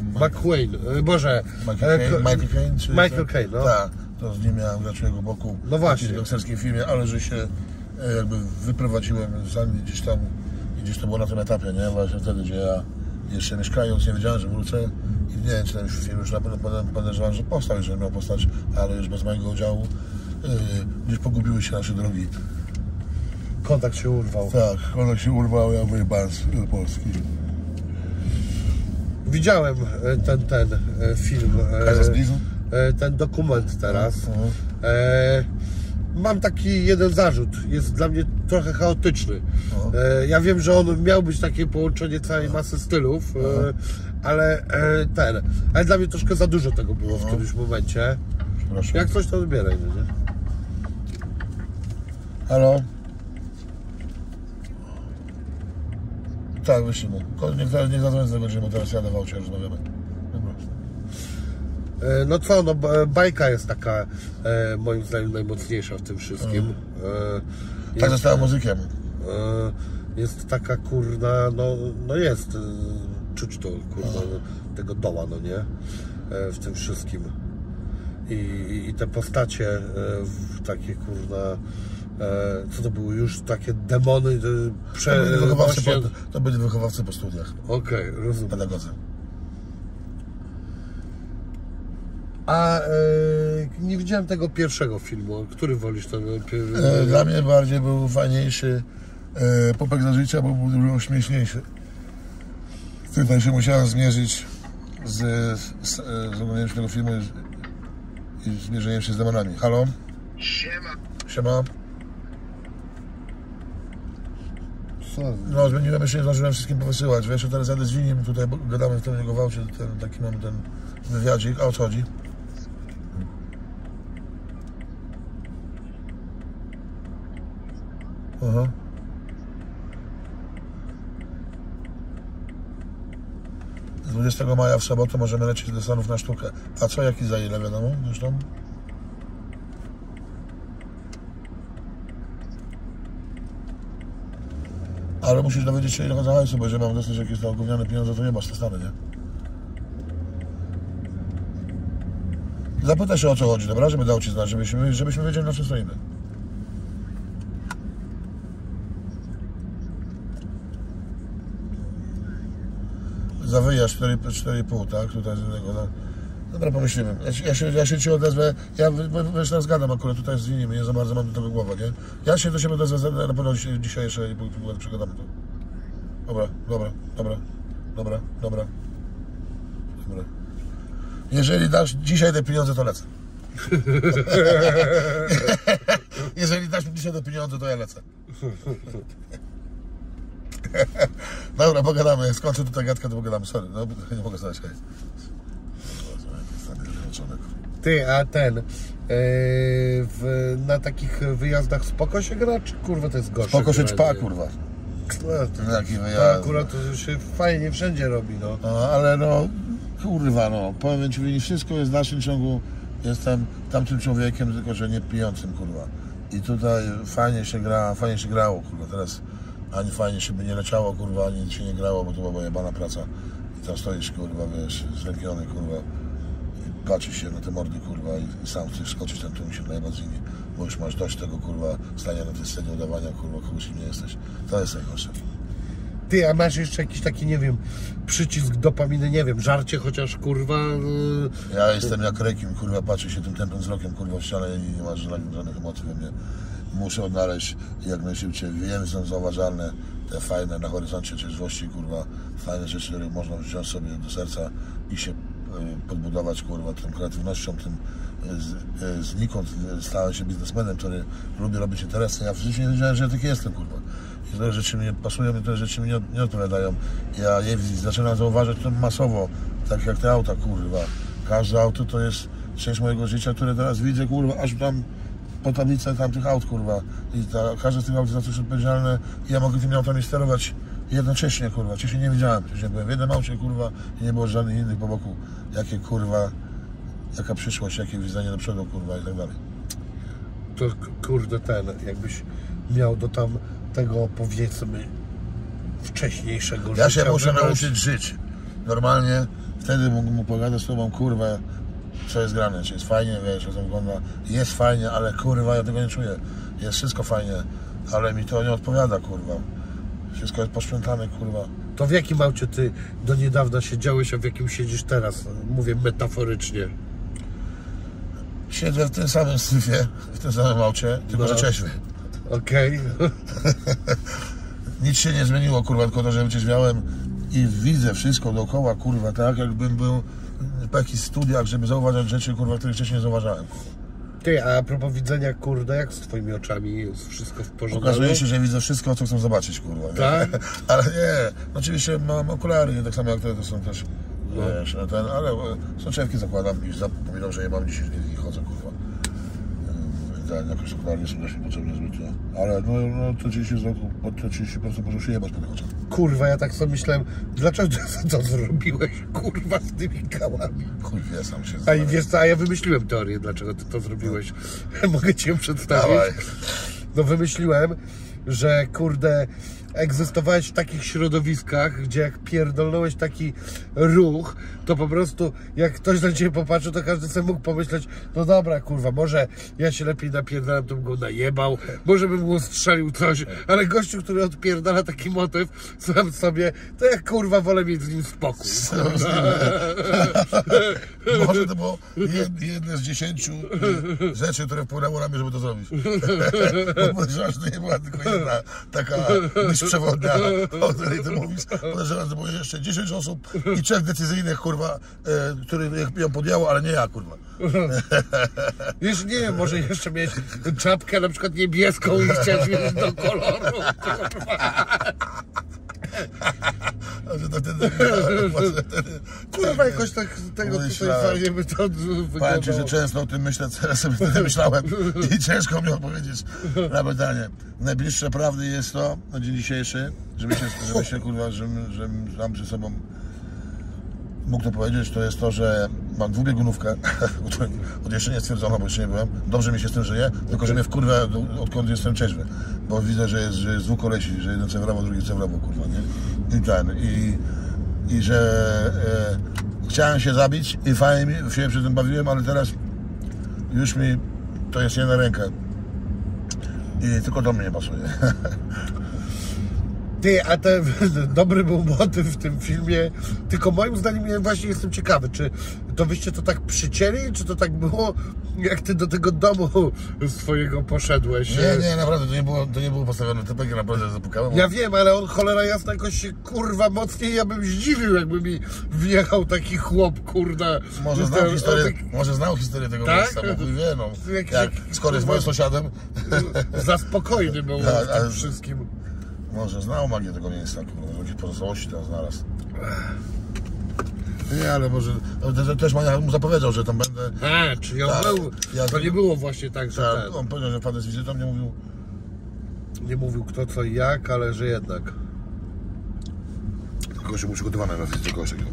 e, Boże, Michael e, Caine, ko- Michael czy Michael Caine, no. Tak, to z nim miałem dlaczego boku No właśnie. w jakiejś bokserskiej filmie, ale że się e, jakby wyprowadziłem z Anglii gdzieś tam gdzieś to było na tym etapie, nie? Właśnie wtedy, gdzie ja jeszcze mieszkając nie wiedziałem, że wrócę i nie wiem, czy ten film już na pewno podejrzewam, że powstał, jeżeli miał powstać, ale już bez mojego udziału e, gdzieś pogubiły się nasze drogi. Kontakt się urwał. Tak, ono się urwało, ja wyjebałem z Polski. Widziałem e, ten, ten e, film, e, Kaza z Blizu? ten dokument teraz. Mhm. E, mam taki jeden zarzut, jest dla mnie trochę chaotyczny. No. E, ja wiem, że on miał być takie połączenie całej masy stylów, e, ale ten, ale dla mnie troszkę za dużo tego było w którymś momencie. Przepraszam. Jak coś to odbieraj, no nie? Halo? Tak, wyszliśmy. Ko- Nie, teraz nie zadzwoń z tego, bo teraz jadę w aucie, rozmawiamy. E, No co, no bajka jest taka e, moim zdaniem najmocniejsza w tym wszystkim. E, Tak jest- zostałem muzykiem. Jest taka kurna, no, no jest, czuć to kurna, no, tego doła, no nie, w tym wszystkim. I, i- te postacie w takie kurna, co to były już takie demony, e, To prze, byli wychowawcy właśnie- po, to byli wychowawcy po studiach, Okej, rozumiem. pedagodzy. A e, nie widziałem tego pierwszego filmu, który wolisz ten pier... E, Dla mnie bardziej był fajniejszy e, Popek za życia, bo był dużo śmieszniejszy. Tutaj się musiałem zmierzyć z, z, z oglądaniem tego filmu i i zmierzeniem się z demonami. Halo? Siema. Siema. Co? No, zmieniłem jeszcze, nie zdążyłem wszystkim powysyłać. Wiesz, teraz jadę z Winim, tutaj gadamy w tym jego wałcie, ten, taki mamy ten wywiadzik. A o co chodzi? Aha. Z 20 maja w sobotę możemy lecieć do Stanów na sztukę. A co, jaki za ile, wiadomo? Już Ale musisz dowiedzieć się ile za hajsu, bo jeżeli mam dostać jakieś tam gówniane pieniądze, to nie masz te Stany, nie? Zapytaj się o co chodzi, dobra? Żeby dał Ci znać, żebyśmy, żebyśmy wiedzieli na czym stoimy. Za wyjazd 4 4,5, tak? Tutaj z tego, no. Dobra, pomyślimy. Ja, się- ja, się, ja się Ci odezwę. Ja wiesz, teraz gadam akurat tutaj z innymi, nie za bardzo mam do tego głowa, nie? Ja się do siebie odezwę, na pewno dzisiaj, jeszcze i przegadamy to. Dobra, dobra, dobra, dobra, dobra. Dobra. Jeżeli dasz dzisiaj te pieniądze, to lecę. Jeżeli dasz mi dzisiaj te pieniądze, to ja lecę. Dobra, pogadamy. Skończę tutaj gadkę, to pogadamy. Sorry, no, nie mogę znaleźć. Ty, a ten, e, w, na takich wyjazdach spoko się gra, czy kurwa to jest gorsze? Spoko się czpa, kurwa. No, to, to wyjazd. akurat to się fajnie wszędzie robi, no. No, ale no, kurwa, no, powiem Ci, wszystko jest w dalszym ciągu, jestem tamtym człowiekiem, tylko że nie pijącym, kurwa. I tutaj fajnie się gra, fajnie się grało, kurwa, teraz ani fajnie się by nie leciało, kurwa, ani się nie grało, bo to była jebana praca. I tam stoisz, kurwa, wiesz, zlękniony, kurwa, i patrzysz się na te mordy, kurwa, i, sam chcesz skoczyć tam, tu mi się najebać z nimi, bo już masz dość tego, kurwa, stania na tej scenie udawania, kurwa, kogoś im nie jesteś. To jest najgorsze. Ty, a masz jeszcze jakiś taki, nie wiem, przycisk dopaminy, nie wiem, żarcie chociaż, kurwa, y, Ja jestem jak rekin, kurwa, patrzę się tym tępym wzrokiem, kurwa, w ścianę i nie ma żadnych, żadnych emocji we mnie. Muszę odnaleźć jak najszybciej, wiem, są zauważalne te fajne na horyzoncie trzeźwości, kurwa, fajne rzeczy, które można wziąć sobie do serca i się podbudować, kurwa, tą kreatywnością, tym z, y, znikąd stałem się biznesmenem, który lubi robić interesy. Ja w życiu nie wiedziałem, że ja taki jestem, kurwa. I te rzeczy mi nie pasują, i te rzeczy mi nie, nie odpowiadają. Ja je zaczynam zauważać to masowo, tak jak te auta, kurwa. Każde auto to jest część mojego życia, które teraz widzę, kurwa, aż tam po tablicę tamtych aut, kurwa. I ta, każde z tych aut jest za coś odpowiedzialne i ja mogę tymi autami sterować jednocześnie, kurwa. Wcześniej nie wiedziałem, wcześniej byłem w jednym aucie, kurwa, i nie było żadnych innych po boku. Jakie, kurwa, jaka przyszłość, jakie widzenie do przodu, kurwa, i tak dalej. to kurde ten, jakbyś miał do tam tego, powiedzmy, wcześniejszego Ja życia się muszę wybrać. nauczyć żyć. Normalnie wtedy mógł mu pogadać z tobą, kurwa, co jest grane, czy jest fajnie, wiesz, że to wygląda. Jest fajnie, ale kurwa, ja tego nie czuję. Jest wszystko fajnie, ale mi to nie odpowiada, kurwa. Wszystko jest poświęcane, kurwa. To w jakim aucie ty do niedawna siedziałeś, a w jakim siedzisz teraz? Mówię metaforycznie. Siedzę w tym samym syfie, w tym samym aucie, tylko No. że cieśwy. Okej. Nic się nie zmieniło, kurwa, tylko to, że gdzieś miałem i widzę wszystko dookoła, kurwa, tak jakbym był w jakichś studiach, żeby zauważać rzeczy, kurwa, których wcześniej nie zauważałem. Ty, a propos widzenia, kurde, jak z twoimi oczami jest wszystko w porządku? Okazuje się, że widzę wszystko, co chcę zobaczyć, kurwa. nie? Tak? Ale nie, oczywiście mam okulary, nie tak samo jak te, to są też, wiesz, no ten, ale e, soczewki zakładam i zapominam, że nie mam dzisiaj kurwa. Yy, Tak, jakoś okulary nie są też niepotrzebne zbytnio. Ale no, no to 30 zł, bo to 30% może się jebać po tych oczach. Kurwa, ja tak sobie myślałem, dlaczego to zrobiłeś, kurwa, z tymi gałami? Chuj wie, sam się A i wiesz co, a ja wymyśliłem teorię, dlaczego ty to zrobiłeś. Mogę ci ją przedstawić? Dawaj. No wymyśliłem, że kurde, egzystowałeś w takich środowiskach, gdzie jak pierdolnąłeś taki ruch, to po prostu jak ktoś na ciebie popatrzył, to każdy sobie mógł pomyśleć, no dobra, kurwa, może ja się lepiej napierdalam, to bym go najebał, może bym mu strzelił coś, ale gościu, który odpierdala taki motyw sam sobie, to jak kurwa wolę mieć z nim spokój. Może to było jed- jedne z dziesięciu y, rzeczy, które wpłynęło na mnie, żeby to zrobić. Bo że to nie była tylko jedna taka myśl przewodnia, o której ty mówisz. Podejrzewam, że było jeszcze 10 osób i trzech decyzyjnych, kurwa, y, których ją podjęło, ale nie ja, kurwa. Jeszcze nie wiem, może jeszcze mieć czapkę na przykład niebieską i chcieć mieć do koloru. A że to wtedy, Kurwa, jakoś tak tego tutaj Myślałem. fajnie by to Powiem że często o tym myślę, teraz sobie wtedy myślałem i ciężko mi odpowiedzieć na pytanie. Najbliższe prawdy jest to, na dzień dzisiejszy, żeby się, żeby się kurwa, żebym, żebym sam przy sobą mógł to powiedzieć, to jest to, że mam dwubiegunówkę, której od jeszcze nie stwierdzono, bo jeszcze nie byłem. Dobrze mi się z tym żyje, tylko że mnie wkurwia odkąd jestem trzeźwy. Bo widzę, że jest, że jest dwóch kolesi, że jeden prawo, drugi lewo, kurwa, nie? I ten, i, i że e, chciałem się zabić i fajnie mi, się przy tym bawiłem, ale teraz już mi to jest nie na rękę. I tylko do mnie nie pasuje. Ty, a ten dobry był motyw w tym filmie, tylko moim zdaniem ja właśnie jestem ciekawy, czy to wyście to tak przycięli, czy to tak było, jak ty do tego domu swojego poszedłeś? Nie, nie, naprawdę, to nie było, to nie było postawione. TPG naprawdę zapukałem. Ja wiem, ale on cholera jasna jakoś się kurwa mocniej, ja bym zdziwił, jakby mi wjechał taki chłop, kurda. Może znał, historię, tak może znał historię tego Tak? miejsca, bo chuj wie, no. Jak, jakiś, skoro jest moim sąsiadem, Za spokojny był tym wszystkim. Może znał magię tego miejsca, kurwa, jakieś pozostałości tam znalazł. Nie, ale może, te- też Mania mu zapowiedział, że tam będę. A, czyli on Tak, był, ja- to nie było właśnie tak, że Tak, ten, on powiedział, że wpadł z wizytą, nie mówił, nie mówił kto co i jak, ale że jednak. tylko się był przygotowany na wizytę kogoś takiego.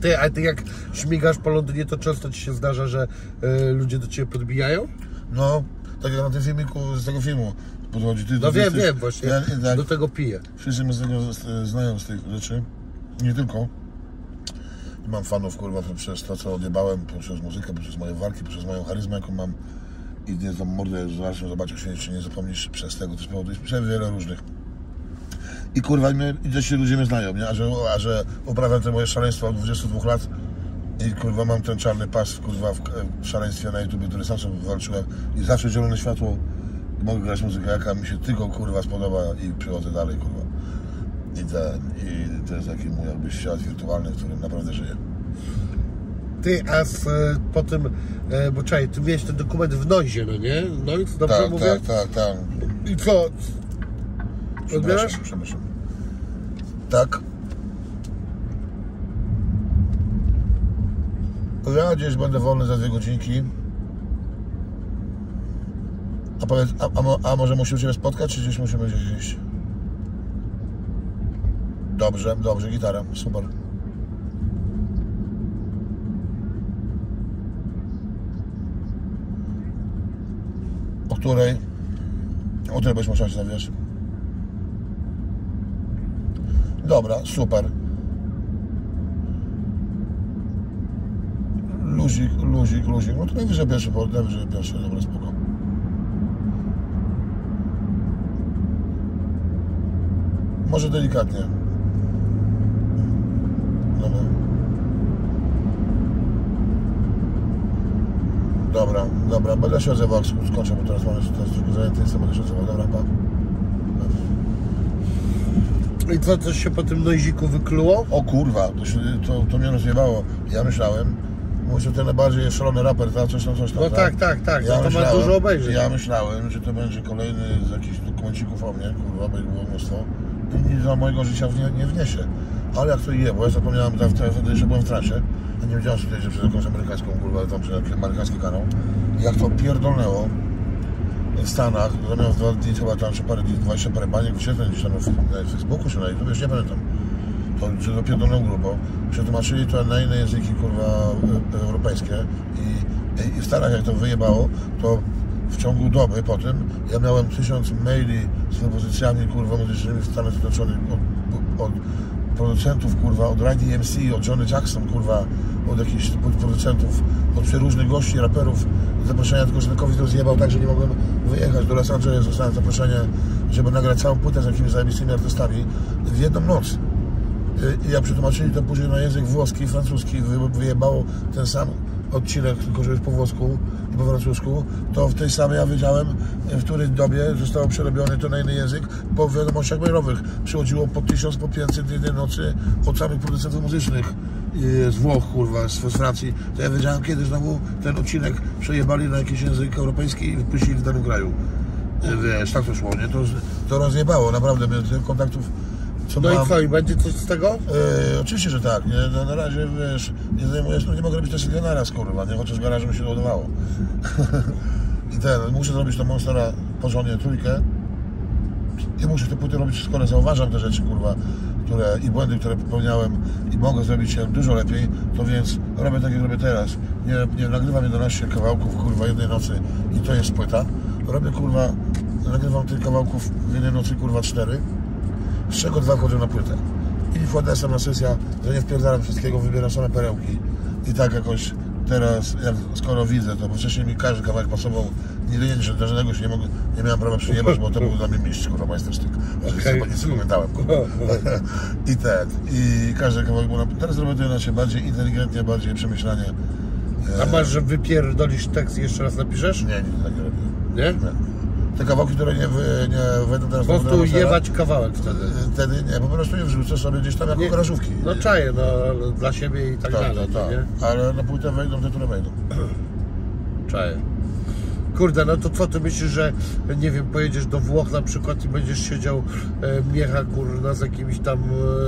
Ty, a ty jak śmigasz po Londynie, to często ci się zdarza, że y, ludzie do ciebie podbijają? No, tak jak na tym filmiku z tego filmu. Podchodzi, ty, No wiem, jesteś- wiem właśnie, Ja, tak, do tego piję. Wszyscy mnie z tego znają z tych rzeczy. Nie tylko. Mam fanów kurwa przez to, co odjebałem, przez muzykę, przez moje walki, przez moją charyzmę, jaką mam. I nie tą mordę zobaczysz, zobaczysz się, czy nie zapomnisz przez tego, to powoduje przez wiele różnych. I kurwa, i mnie, i też się ludzie mnie znają, nie? A że, a że uprawiam te moje szaleństwo od 22 lat i kurwa mam ten czarny pas kurwa w, w szaleństwie na YouTube, który sam sobie walczyłem i zawsze zielone światło mogę grać muzykę, jaka mi się tylko kurwa spodoba i przychodzę dalej kurwa. I, ten, I to jest taki mój jakby świat wirtualny, w którym naprawdę żyję. Ty, a z, e, po tym, e, bo czekaj, ty miałeś ten dokument w Noizie, no nie? Noiz, dobrze Tak, mówię? tak, tak, tak. I co? Odbierasz? Przepraszam. Tak. Ja gdzieś będę wolny za dwie godzinki. A powiedz, a, a, a może musimy się spotkać, czy gdzieś musimy gdzieś iść? Dobrze, dobrze, gitara, super. O której? O której musiał się zawiesz? Dobra, super. Luzik, luzik, luzik. No to najwyżej pierwszy najwyżej pierwszy, dobra, spoko. Może delikatnie. Dobra. Dobra, dobra, będę się odzywał, skończę, bo teraz mamy teraz troszkę zajęty, jestem, będę się odzywał. Dobra, pa. I co, coś się po tym noiziku wykluło? O kurwa, to, się, to, to mnie rozjebało. Ja myślałem, może ten najbardziej szalony raper, ta, coś tam, coś tam. No tak, tak, tak, Ja no to ma myślałem, dużo obejrzeń. Ja myślałem, że to będzie kolejny z jakichś dokumencików o mnie, kurwa, będzie było mnóstwo. I dla mojego życia nie, nie wniesie. Ale jak to je, bo ja zapomniałem, wtedy, że byłem w trasie, a nie wiedziałem, że to idzie przez jakąś amerykańską, kurwa, tam przez amerykański kanał. Jak to pierdolnęło w Stanach, zamiast dwa dni, chyba tam, czy parę dni, 20 parę baniek wyświetleń gdzieś tam na Facebooku, czy na YouTube, już nie pamiętam to że dopierdolą grubo, przetłumaczyli to na inne języki kurwa e- europejskie i, i w Stanach jak to wyjebało, to w ciągu doby po tym ja miałem tysiąc maili z propozycjami kurwa muzycznymi w Stanach Zjednoczonych od, od producentów kurwa, od Run DMC, od Johnny Jackson kurwa, od jakichś producentów, od przeróżnych gości, raperów zaproszenia, tylko że COVID rozjebał tak, że nie mogłem wyjechać do Los Angeles, dostałem zaproszenie, żeby nagrać całą płytę z jakimiś zajebistymi artystami w jedną noc. I jak przetłumaczyli to później na język włoski i francuski, wy- wyjebało ten sam odcinek, tylko że już po włosku i po francusku, to w tej samej ja wiedziałem, w której dobie zostało przerobione to na inny język, po wiadomościach mailowych przychodziło po 1000, po 500 w jednej nocy od samych producentów muzycznych y, z Włoch, kurwa, z, Francji, to ja wiedziałem, kiedy znowu ten odcinek przejebali na jakiś język europejski i wypuścili w danym kraju. Y, Wiesz, tak to szło, nie? To, to rozjebało, naprawdę, kontaktów co No mam- i co, i będzie coś z tego? E, oczywiście, że tak. Nie, no, na razie wiesz, nie zajmujesz, no nie mogę robić też naraz, kurwa, nie chociaż garażem się udawało. I ten, muszę zrobić to Monstera porządnie trójkę. I muszę te płyty robić, skoro zauważam te rzeczy, kurwa, które i błędy, które popełniałem i mogę zrobić je dużo lepiej, to więc robię tak, jak robię teraz. Nie, nie nagrywam 11 kawałków, kurwa, jednej nocy i to jest płyta. Robię, kurwa, nagrywam tych kawałków w jednej nocy, kurwa, cztery z czego dwa wchodzą na płytę. I wchodzę sama sesja, że nie wpierdalam wszystkiego, wybieram same perełki. I tak jakoś teraz, jak skoro widzę, to bo wcześniej mi każdy kawałek pasował, nie wiem, że do żadnego się nie, mogę, nie miałem prawa przyjebać, bo to był dla mnie mistrz, kurwa, majstersztyk. Okay. Nic nie pamiętałem, kurwa. I ten, i każdy kawałek był na... Teraz robię to inaczej, bardziej inteligentnie, bardziej przemyślanie. A masz, że wypierdolisz tekst i jeszcze raz napiszesz? Nie, nic takiego robię. Nie? Nie. Te kawałki, które nie, wy, nie wejdą teraz Po prostu jebać kawałek wtedy. Wtedy nie, po prostu je wrzucę sobie gdzieś tam jako Nie. garażówki. No czaję, no dla siebie i tak, Tak, dalej, tak, nie? tak. Ale na płytę wejdą te, które wejdą. Czaję. Kurde, no to co, ty myślisz, że nie wiem, pojedziesz do Włoch na przykład i będziesz siedział e, miecha kurna z jakimiś tam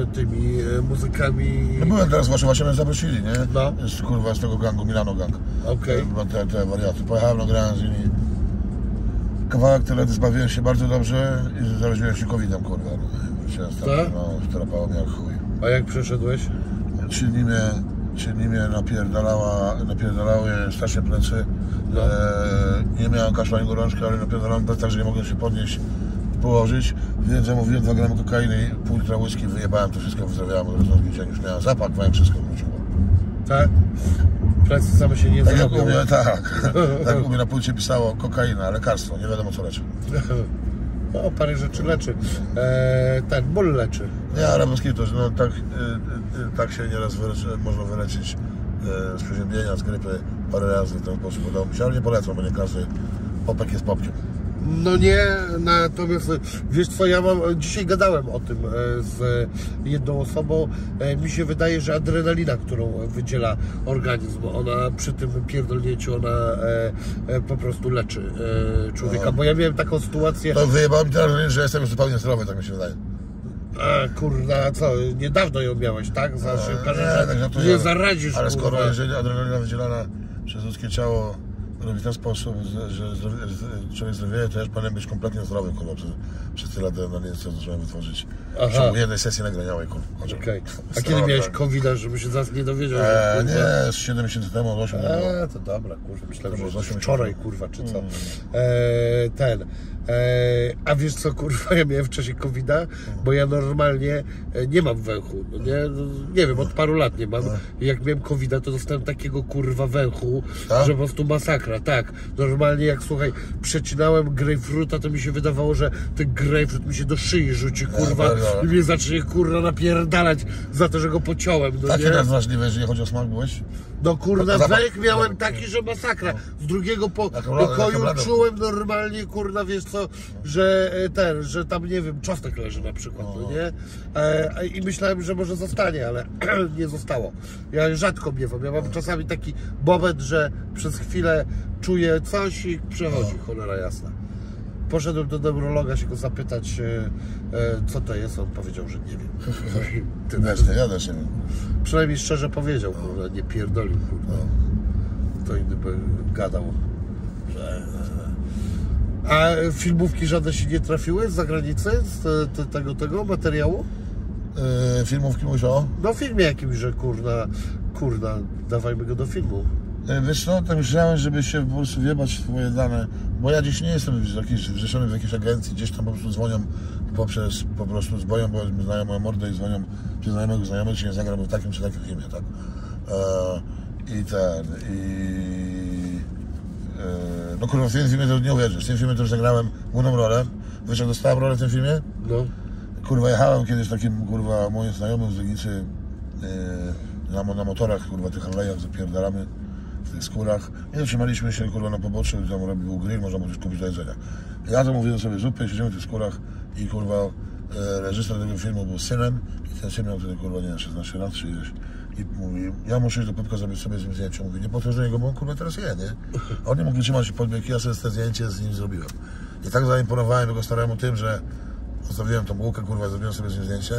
e, tymi e, muzykami No byłem teraz właśnie, właśnie mnie zaprosili, nie? No. Z, kurwa z tego gangu, Milano Gang. Okej. E, Te, te wariaty. Pojechałem, nagrałem z nimi kawałek, tyle zbawiłem się bardzo dobrze i zaraziłem się COVID-em, kurwa. No, wróciłem z Tak? no, mnie jak chuj. A jak przeszedłeś? Trzy dni mnie, trzy dni mnie napierdalała, napierdalały strasznie plecy. No. E, nie miałem kaszla ani gorączki, ale napierdalałem plecy, tak, że nie mogłem się podnieść, położyć. Więc zamówiłem 2 gramy kokainy pół litra whisky, wyjebałem to wszystko, wyzdrowiałem od razu. Już miałem zapach, miałem wszystko wróciło. Tak? Plecy same się nie Tak jak zrobią. u mnie, tak. tak u mnie na płycie pisało kokaina, lekarstwo, nie wiadomo co leczy. No, parę rzeczy leczy. E, ten, ból leczy. Nie, ale bez kitu, no tak, y, y, y, tak się nieraz wyleczy, można wyleczyć y, z przeziębienia, z grypy parę razy w ten sposób udało mi się, ale nie polecam, bo nie każdy popek jest popkiem. No nie, natomiast wiesz co, ja mam, dzisiaj gadałem o tym e, z jedną osobą. E, Mi się wydaje, że adrenalina, którą wydziela organizm, ona przy tym pierdolnięciu, ona e, po prostu leczy człowieka. Bo ja miałem taką sytuację, To wyjebałem mi teraz, że jestem zupełnie zdrowy, tak mi się wydaje. a kurna, co, niedawno ją miałeś, tak? Za się okaże, tak żartuję, nie zarazisz, Ale skoro jeżeli adrenalina wydzielana przez ludzkie ciało w ten sposób, że, człowiek zdrowieje, to już powinien być kompletnie zdrowy, kurwa, przez, przez tyle adrenaliny, co zacząłem wytworzyć Aha. w ciągu jednej sesji nagraniowej, kurwa. Okej. A kiedy miałeś tak. covid żeby się zaraz nie dowiedział? E, kurwa, nie, z 7 miesięcy temu, od 8 nie było. A, to dobra, kurwa, myślałem, było że wczoraj, kurwa, czy co. Mm. E, a wiesz co, kurwa, ja miałem w czasie covid bo ja normalnie e, nie mam węchu, no nie, no, nie wiem, od paru lat nie mam. I jak miałem covid to dostałem takiego kurwa węchu, Tak? że po prostu masakra, tak. Normalnie jak, słuchaj, przecinałem grejpfruta, to mi się wydawało, że ten grejpfrut mi się do szyi rzuci, kurwa, pierdolę. i mnie zacznie, kurwa, napierdalać za to, że go pociąłem, no nie? raz wrażliwy, jeżeli chodzi o smak byłeś? No kurna, Zapach- węch miałem taki, że masakra. Z drugiego po, pokoju czułem normalnie, kurna, wiesz co, że e, ten, że tam, nie wiem, czosnek leży na przykład, no nie? E, I myślałem, że może zostanie, ale nie zostało. Ja rzadko miewam, ja mam czasami taki moment, że przez chwilę czuję coś i przechodzi, cholera jasna. Poszedłem do neurologa się go zapytać, e, e, co to jest, on powiedział, że nie wiem. Ty też nie, ja też nie wiem. Przynajmniej szczerze powiedział, kurwa, nie pierdolił, kurwa. To inny by gadał. Że... A filmówki żadne się nie trafiły z zagranicy, z te, te, tego, tego materiału? Yy, filmówki mówisz o? No w filmie jakimś, że kurna, kurna, dawajmy go do filmu. Wiesz co, tak myślałem, żeby się po prostu wjebać w twoje dane, bo ja dziś nie jestem w jakiejś, wrzeszony w jakiejś agencji, gdzieś tam po prostu dzwonią poprzez, po prostu zboją, bo znają moją mordę i dzwonią czy znajomego znajomego, czy nie zagram w takim czy takim filmie, tak? E, I ten, i... E, no kurwa, w tym filmie to nie uwierzysz, w tym filmie już zagrałem główną rolę. Wiesz jak dostałem rolę w tym filmie? No. Kurwa, jechałem kiedyś takim, kurwa, moim znajomym z Legnicy yy, na, na motorach, kurwa, tych alejach zapierdalamy tych skórach i zatrzymaliśmy się, kurwa, na poboczu, tam robił grill, można było coś kupić do jedzenia. Ja to mówiłem sobie zupę, siedzimy w tych skórach i, kurwa, e, reżyser tego filmu był synem i ten syn miał wtedy, kurwa, nie wiem, 16 lat czy ileś. I mówi, ja muszę iść do Pepka zrobić sobie z nim zdjęcie. Mówi, nie powtórzę go, bo on kurwa teraz je, nie? A on nie mógł wytrzymać i podbiegł, ja sobie te zdjęcie z nim zrobiłem. I tak zaimponowałem jego staremu tym, że Zostawiłem tą bułkę, kurwa, zrobiłem sobie z nim zdjęcie.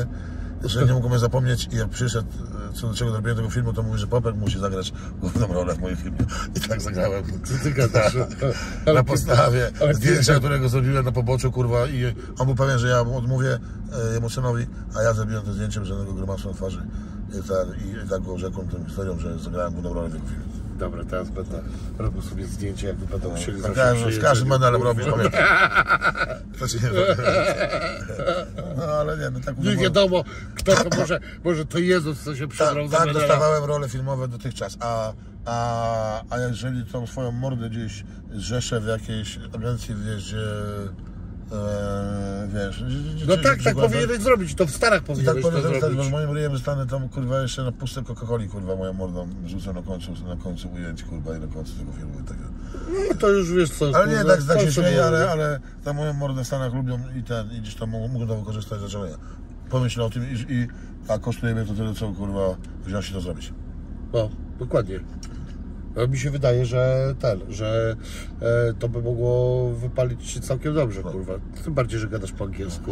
Że nie mógłbym zapomnieć i jak przyszedł, e, co do czego zrobiłem tego filmu, to mówi, że Popek musi zagrać główną rolę w moim filmie. I tak zagrałem. Ty gadasz. Na podstawie zdjęcia, którego zrobiłem na poboczu, kurwa, i on był pewien, że ja odmówię e, jemu synowi, a ja zrobiłem to zdjęcie żadnego grymasu na twarzy. I, tak, i, i tak go rzekłem tą historią, że zagrałem główną rolę w jego filmie. Dobra, teraz będę robił sobie zdjęcie, jakby będą chcieli Tak, z przyjeżdżać. każdym medalem się nie No ale nie, no tak Nie wiadomo, kto to może, może to Jezus, co się Tak, przebrał za tak medala. dostawałem role filmowe dotychczas, a, a, a jeżeli tą swoją mordę gdzieś zrzeszę w jakiejś agencji, wiesz, gdzie, e, wiesz... No gdzie- tak, gdzie tak powinieneś zrobić, to w Starach I tak powinieneś to powiem zostać, bo zrobić. moim ryjem zostanę tam, kurwa, jeszcze na puste Coca-Coli, kurwa, moją mordą rzucę na końcu, na końcu ujęć, kurwa, i na końcu tego filmu i tego. No to już wiesz co. Ale nie, tak, tak się śmieję, ale, ale tam moją mordę w Stanach lubią i ten, i gdzieś tam mogą, mogą to wykorzystać, dlaczego nie? Pomyśl o tym i, i a kosztuje mnie to tyle, co, kurwa, wziąć się to zrobić. No, dokładnie. Mi się wydaje, że ten, że e, to by mogło wypalić się całkiem dobrze, kurwa. Tym bardziej, że gadasz po angielsku,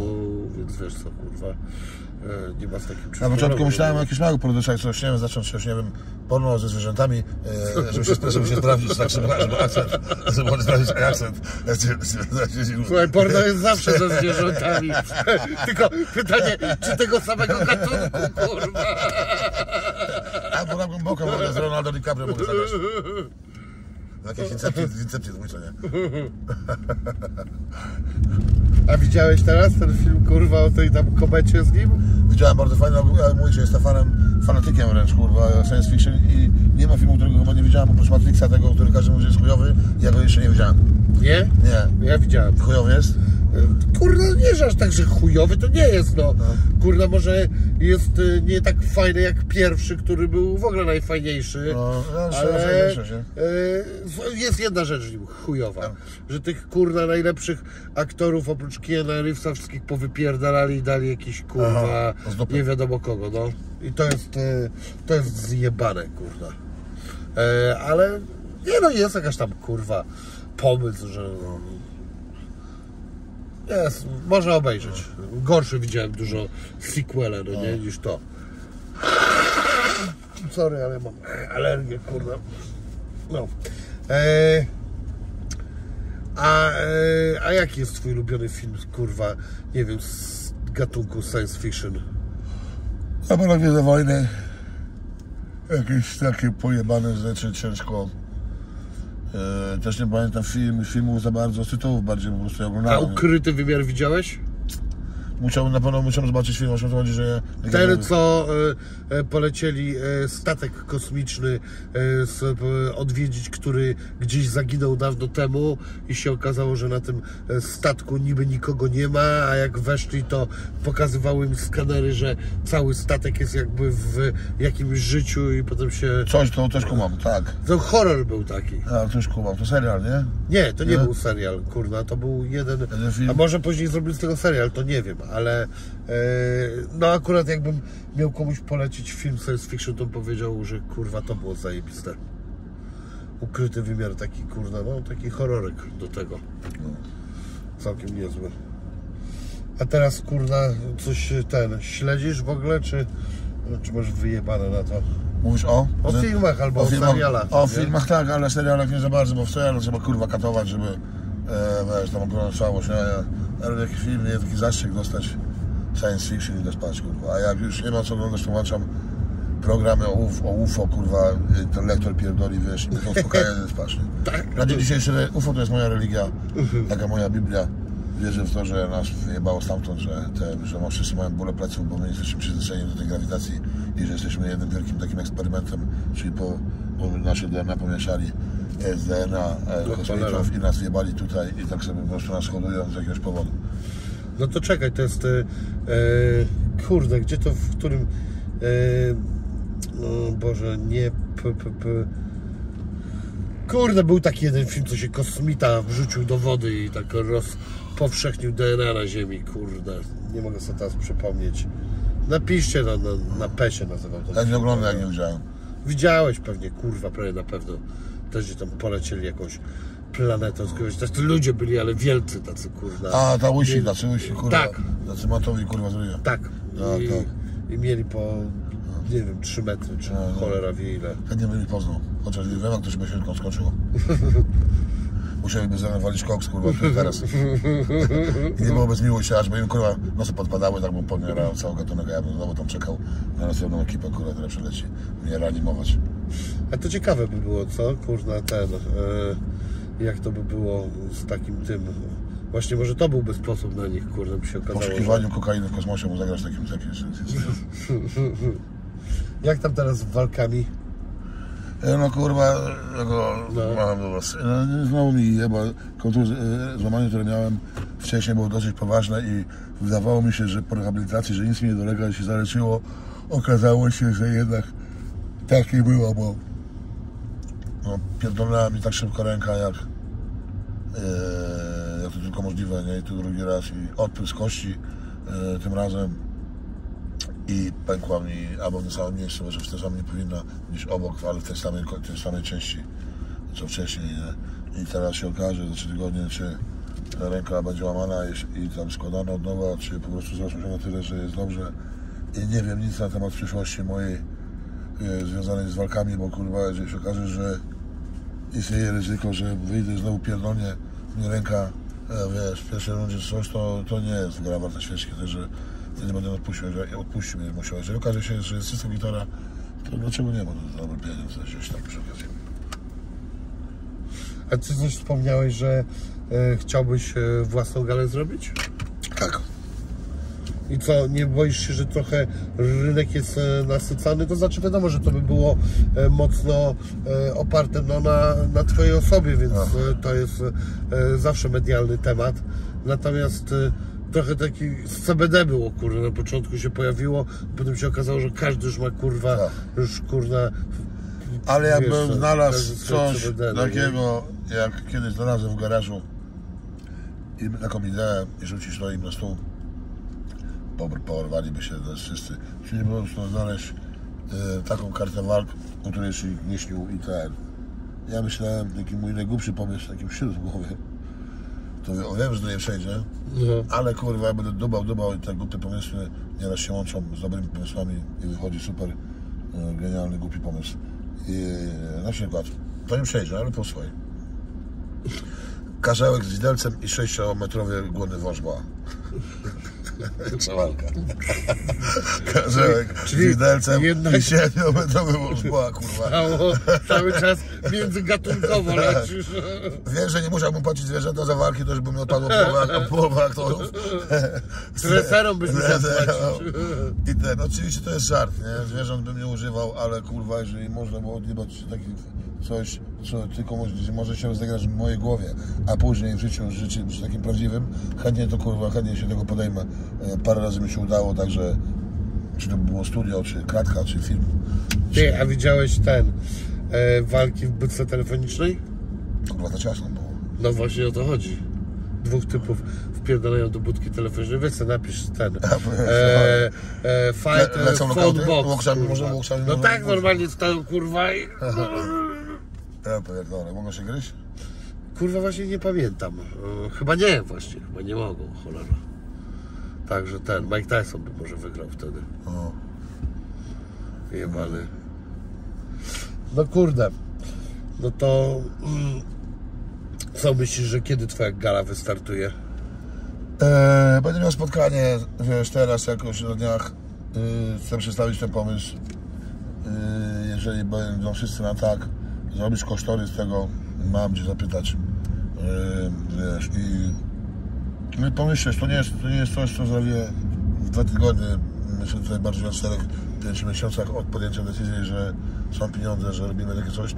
więc wiesz co, kurwa. E, nie ma z takim Na początku myślałem o jakimś małych produktach, coś nie wiem, zacząć coś, nie wiem, porno ze zwierzętami, e, żeby, się, żeby się sprawdzić, tak, żeby, żeby akcent, żeby on sprawdzić akcent. Słuchaj, porno jest zawsze ze zwierzętami. Tylko pytanie, czy tego samego gatunku, kurwa. A, bo na głęboko mogę z Ronaldo DiCaprio mogę zagrać. Jakieś incepcje, incepcje dwójcze, nie? A widziałeś teraz ten film, kurwa, o tej tam komecie z nim? Widziałem bardzo fajny, ale mój że jestem fanem, fanatykiem wręcz, kurwa, science fiction i nie ma filmu, którego chyba nie widziałem, oprócz Matrixa, tego, który każdy mówi, że jest chujowy, ja go jeszcze nie widziałem. Nie? Nie. Ja widziałem. Chujowy jest? Kurna, nie, że aż tak, że chujowy to nie jest, no. Kurna, może jest y, nie tak fajny jak pierwszy, który był w ogóle najfajniejszy. No, już ale najfajniejszy, nie? y, jest jedna rzecz chujowa, że tych kurna najlepszych aktorów oprócz Keanu Reevesa wszystkich powypierdalali i dali jakiś kurwa Aha, nie wiadomo kogo, no. I to jest, y, to jest zjebane, kurwa. E, ale nie no, jest jakaś tam kurwa pomysł, że no, jest, można obejrzeć. Gorszy widziałem dużo sequela, no nie, niż to. Sorry, ale mam alergię, kurwa. No. E, a, e, a jaki jest twój ulubiony film, kurwa, nie wiem, z gatunku science fiction? A po Gwiezdne Wojny jakieś takie pojebane rzeczy ciężko E, też nie pamiętam film, filmów za bardzo z tytułów, bardziej po prostu je A oglądałem. ukryty wymiar widziałeś? Musiałbym na pewno musiałem zobaczyć film, o czym to chodzi, że... Ten, co e, e, polecieli e, statek kosmiczny e, z, odwiedzić, który gdzieś zaginął dawno temu i się okazało, że na tym statku niby nikogo nie ma, a jak weszli, to pokazywały im skanery, że cały statek jest jakby w jakimś życiu i potem się... Coś, to też kumam, tak. To horror był taki. A, też kumam, to serial, nie? Nie, to nie, Nie? był serial, kurna, to był jeden, Jeden film? a może później zrobili z tego serial, to nie wiem, ale e, no akurat jakbym miał komuś polecić film science fiction, to bym powiedział, że kurwa to było zajebiste. Ukryty wymiar taki, kurna, no taki horrorek do tego. Całkiem niezły. A teraz, kurna, coś ten, śledzisz w ogóle, czy, czy masz wyjebane na to? Mówisz o? O filmach albo o serialach, O nie? filmach tak, ale serialach nie za bardzo, bo w serialu trzeba kurwa katować, żeby e, wiesz, tam oglądasz nie? Ja, ja taki film, nie taki zastrzyk dostać science fiction i idę spać, kurwa. A jak już nie ma co oglądać, to włączam programy o, UFO, o UFO, kurwa, y, to lektor pierdoli, wiesz, i mnie to uspokaja, idę spać, nie? Tak. Na dzień dzisiejszy UFO to jest moja religia, taka moja Biblia. Wierzę w to, że nas wyjebało stamtąd, że, te, że no, wszyscy mają bóle pleców, bo my jesteśmy przyzwyczajeni do tej grawitacji i że jesteśmy jednym wielkim takim eksperymentem, czyli po, po nasze DNA pomieszali cholera. kosmitów i nas wjebali tutaj i tak sobie po prostu nas hodują z jakiegoś powodu. No to czekaj, to jest. E, e, kurde, gdzie to w którym. E, no Boże, nie. P, p, p. Kurde, był taki jeden film, co się kosmita wrzucił do wody i tak rozpowszechnił DNA na Ziemi. Kurde, nie mogę sobie teraz przypomnieć. Napiszcie na, na, na PESie nazywał to. Ja nie oglądam, jak nie widziałem. Widziałeś pewnie, kurwa, prawie na pewno. Też gdzie tam polecieli jakąś planetę, z też to ludzie byli, ale wielcy tacy, kurwa. A, ta łysi, tacy łysi, kurwa. Tak. Tacy matowi, kurwa, zrobią. Tak. A, I, tak. I mieli po, nie wiem, 3 metry, czy A, no. cholera wie ile. Chętnie by mi poznał. Chociaż nie wiem, jak to się będzie skończyło. Musieliby ze mną walić koks, kurwa, teraz. I nie byłoby zmiłuj się, aż by im, kurwa, nosy podpadały, tak bym podmierał cały gatunek, a ja bym znowu tam czekał na następną ekipę, kurwa, która przyleci. Mnie reanimować. A to ciekawe by było, co? Kurna, ten, e, jak to by było z takim tym... Właśnie może to byłby sposób na nich, kurde, by się okazało, że... poszukiwaniu kokainy w kosmosie mu zagrać takim takim. Jak tam teraz z walkami? E, No kurwa, tego No. mam do was. No, znowu mi jeba kontuzje, e, złamanie, które miałem wcześniej było dosyć poważne i wydawało mi się, że po rehabilitacji, że nic mi nie dolega się zaleczyło. Okazało się, że jednak tak nie było, bo no, pierdolnęła mi tak szybko ręka, jak, e, jak to tylko możliwe, nie? I tu drugi raz i odprysk kości e, tym razem i pękła mi albo w tym samym miejscu, może w tym samym nie powinna obok, ale w tej samej, tej samej części co wcześniej. Nie? I teraz się okaże za 3 tygodnie, czy ręka będzie łamana i, i tam składana od nowa, czy po prostu zrosło się na tyle, że jest dobrze. I nie wiem nic na temat przyszłości mojej e, związanej z walkami, bo kurwa, jeżeli się okaże, że istnieje ryzyko, że wyjdę znowu pierdolnie, mnie ręka, e, wiesz, w pierwszej rundzie coś, to, to nie jest gra warta świeczki, także nie będę odpuścił, że odpuścił mnie musiał. Jeżeli okaże się, że jest system gitara, to dlaczego nie ma to dobry pieniądz gdzieś tam przy okazji. A ty coś wspomniałeś, że e, chciałbyś e, własną galę zrobić? I co, nie boisz się, że trochę rynek jest e, nasycany? To znaczy wiadomo, że to by było e, mocno e, oparte no, na, na Twojej osobie, więc Aha. to jest zawsze medialny temat. Natomiast trochę taki z CBD było, kurwa, na początku się pojawiło, potem się okazało, że każdy już ma, kurwa, Tak. już, kurwa, Ale jakbym Wiesz, to znalazł coś CBD, no takiego, jak kiedyś znalazłem w garażu i taką ideę i rzucić to im na stół, porwaliby się to jest wszyscy. Czyli po prostu znaleźć e, taką kartę walk, o której się nie śnił i ten. Ja myślałem, taki mój najgłupszy pomysł, taki wśród w głowie, to wie- wiem, że to nie przejdzie, no, ale kurwa, ja będę dubał, dubał i te głupie pomysły nieraz się łączą z dobrymi pomysłami i wychodzi super e, genialny, głupi pomysł. I na przykład, to nie przejdzie, ale posłuchaj. Karzełek z widelcem i 6-metrowy głodny wąż była. Trzewalka. Karzełek z Czyli widelcem jednak- i siedmiometrowy łóżba, kurwa. Cało, cały czas międzygatunkowo lecisz. Wiesz, że nie musiałbym płacić zwierzęta za walki, to już by mi odpadło połowa, połowa aktorów. Treserom byś musiał płacić. I ten, oczywiście to jest żart, nie? Zwierząt bym nie używał, ale kurwa, jeżeli można było odjebać taki coś, co tylko może, może się rozegrać w mojej głowie, a później w życiu, w życiu, w życiu takim prawdziwym, chętnie to kurwa, chętnie się tego podejmę. E, Parę razy mi się udało, także czy to było studio, czy kratka, czy film. Ty, a widziałeś ten e, walki w budce telefonicznej? Kurwa, to ciasno było. No właśnie o to chodzi. Dwóch typów wpierdalają do budki telefonicznej. Weź sobie napisz ten. E, e, fight Le- lecą phone box. Kurwa. może, No może- tak, normalnie stają kurwa i... Ja pierdolę, mogą się gryźć? Kurwa właśnie nie pamiętam. E, Chyba nie właśnie, chyba nie mogą, cholera. Także ten, Mike Tyson by może wygrał wtedy. O. Jebany. No kurde. No to... Mm, co myślisz, że kiedy twoja gala wystartuje? Eee, będę miał spotkanie, wiesz, teraz jakoś na dniach. Yy, chcę przedstawić ten pomysł. Yy, jeżeli będą wszyscy na tak, zrobić kosztorys tego, mam gdzie zapytać. Wiesz, i no i pomyśleć, to nie, jest, to nie jest coś, co zrobię w dwa tygodnie. Myślę tutaj bardziej o 4-5 miesiącach od podjęcia decyzji, że są pieniądze, że robimy takie coś.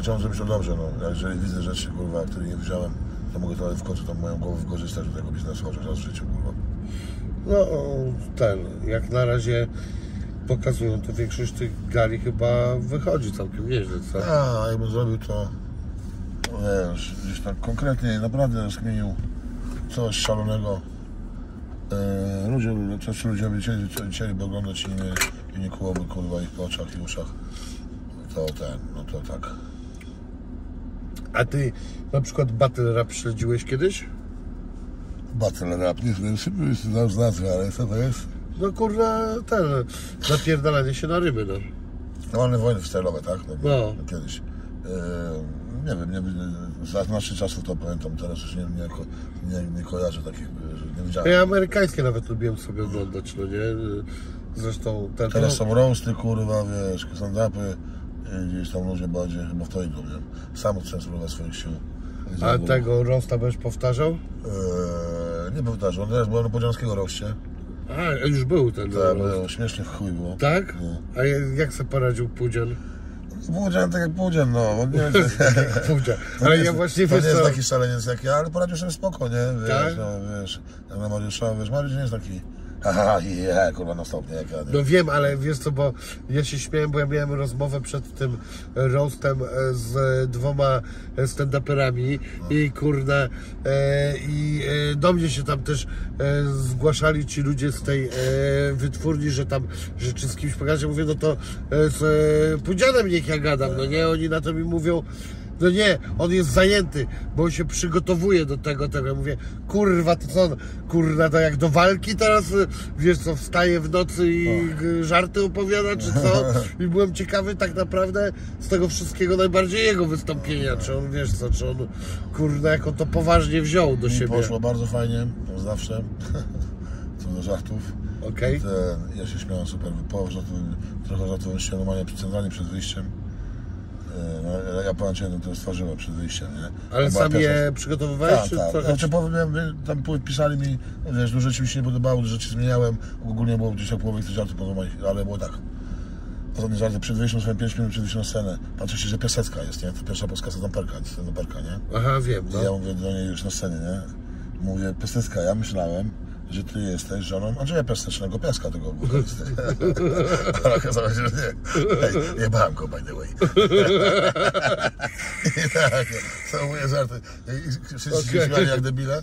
Chciałbym zrobić to dobrze, no. Jeżeli widzę rzeczy, kurwa, których nie wziąłem, to mogę to w końcu tą moją głowę wykorzystać do tego biznesu, chociaż raz w życiu, kurwa. No ten, jak na razie pokazują, to większość tych gali chyba wychodzi całkiem nieźle, co? A, jakbym zrobił to, wiesz, gdzieś tak konkretnie, naprawdę rozkminił coś szalonego. E, ludzie, ludzie chcieli, chcieliby oglądać i nie, i nie kłułoby kurwa ich po oczach i uszach. To ten, no to tak. A ty na przykład Battle Rap śledziłeś kiedyś? Battle rap, nie wiem, znam z nazwy, ale co to jest? No kurwa, ten, napierdalanie się na ryby, no. Normalne wojny stylowe, tak? No. Kiedyś. E, nie wiem, nie, za naszych czasów to pamiętam, teraz już nie, nie, nie, nie kojarzę takich, nie widziałem. Ja amerykańskie nawet lubiłem sobie oglądać, no nie? Zresztą ten... Teraz no, są roasty, kurwa, wiesz, stand-upy, gdzieś tam ludzie bardziej chyba w to idą, nie? Sam chcę spróbować swoich sił. A tego roasta będziesz powtarzał? Eee, nie powtarzam, teraz byłem na Podziemskiego roście. A, już był ten Tak, było śmiesznie w chuj było. Tak? No. A jak sobie poradził Pudzian? Powiedziałem tak jak powiedziałem, no, bo nie jest, Pudzian. to Ale ja jest, właśnie to wiesz nie jest taki szaleniec jak ja, ale poradził sobie spoko, nie? Wiesz, Tak? no, wiesz, jak na Mariusza, wiesz, Mariusz nie jest taki, haha, je, kurwa, na stopnie, jak ja, nie? No wiem, ale wiesz co, bo ja się śmiałem, bo ja miałem rozmowę przed tym roastem e, z dwoma stand-uperami i kurde e, i e, do mnie się tam też e, zgłaszali ci ludzie z tej e, wytwórni, że tam, że czy z kimś ja mówię, no to e, z Pudzianem niech ja gadam, no nie, oni na to mi mówią, no nie, on jest zajęty, bo on się przygotowuje do tego, tego. Ja mówię, kurwa, to co, on, kurwa, to jak do walki teraz, wiesz co, wstaje w nocy i żarty opowiada, czy co? I byłem ciekawy tak naprawdę z tego wszystkiego najbardziej jego wystąpienia, czy on, wiesz co, czy on, kurwa, jak on to poważnie wziął do Mi siebie. poszło bardzo fajnie, zawsze, co do żartów. Okej? Ten, ja się śmiałem super, połowę żartów, trochę żartów się normalnie centralnie przed wyjściem. E, No, ja Ci, jedno, to stworzyłem przed wyjściem, nie? Ale sam pierwsza- je przygotowywałeś, Tak, czy tak. co? Znaczy powiem, tam pisali mi, wiesz, dużo rzeczy mi się nie podobało, dużo rzeczy zmieniałem. Ogólnie było gdzieś jak połowie tych żartów się, ale było tak. Ostatnie żarty przed wyjściem, swoim 5 minut przed wyjściem na scenę. Patrzę się, że piasecka jest, nie? To pierwsza polska stand-uperka, stand-uperka, nie? Aha, wiem, I ja no. mówię do niej już na scenie, nie? Mówię, Piasecka, ja myślałem, że ty jesteś żoną Andrzeja Piasecznego, piaska tego wokalisty. Ale okazało się, że nie. Ej, jebałem go, by the way. I tak, są moje żarty. I wszyscy się Okej. śmiali jak debile.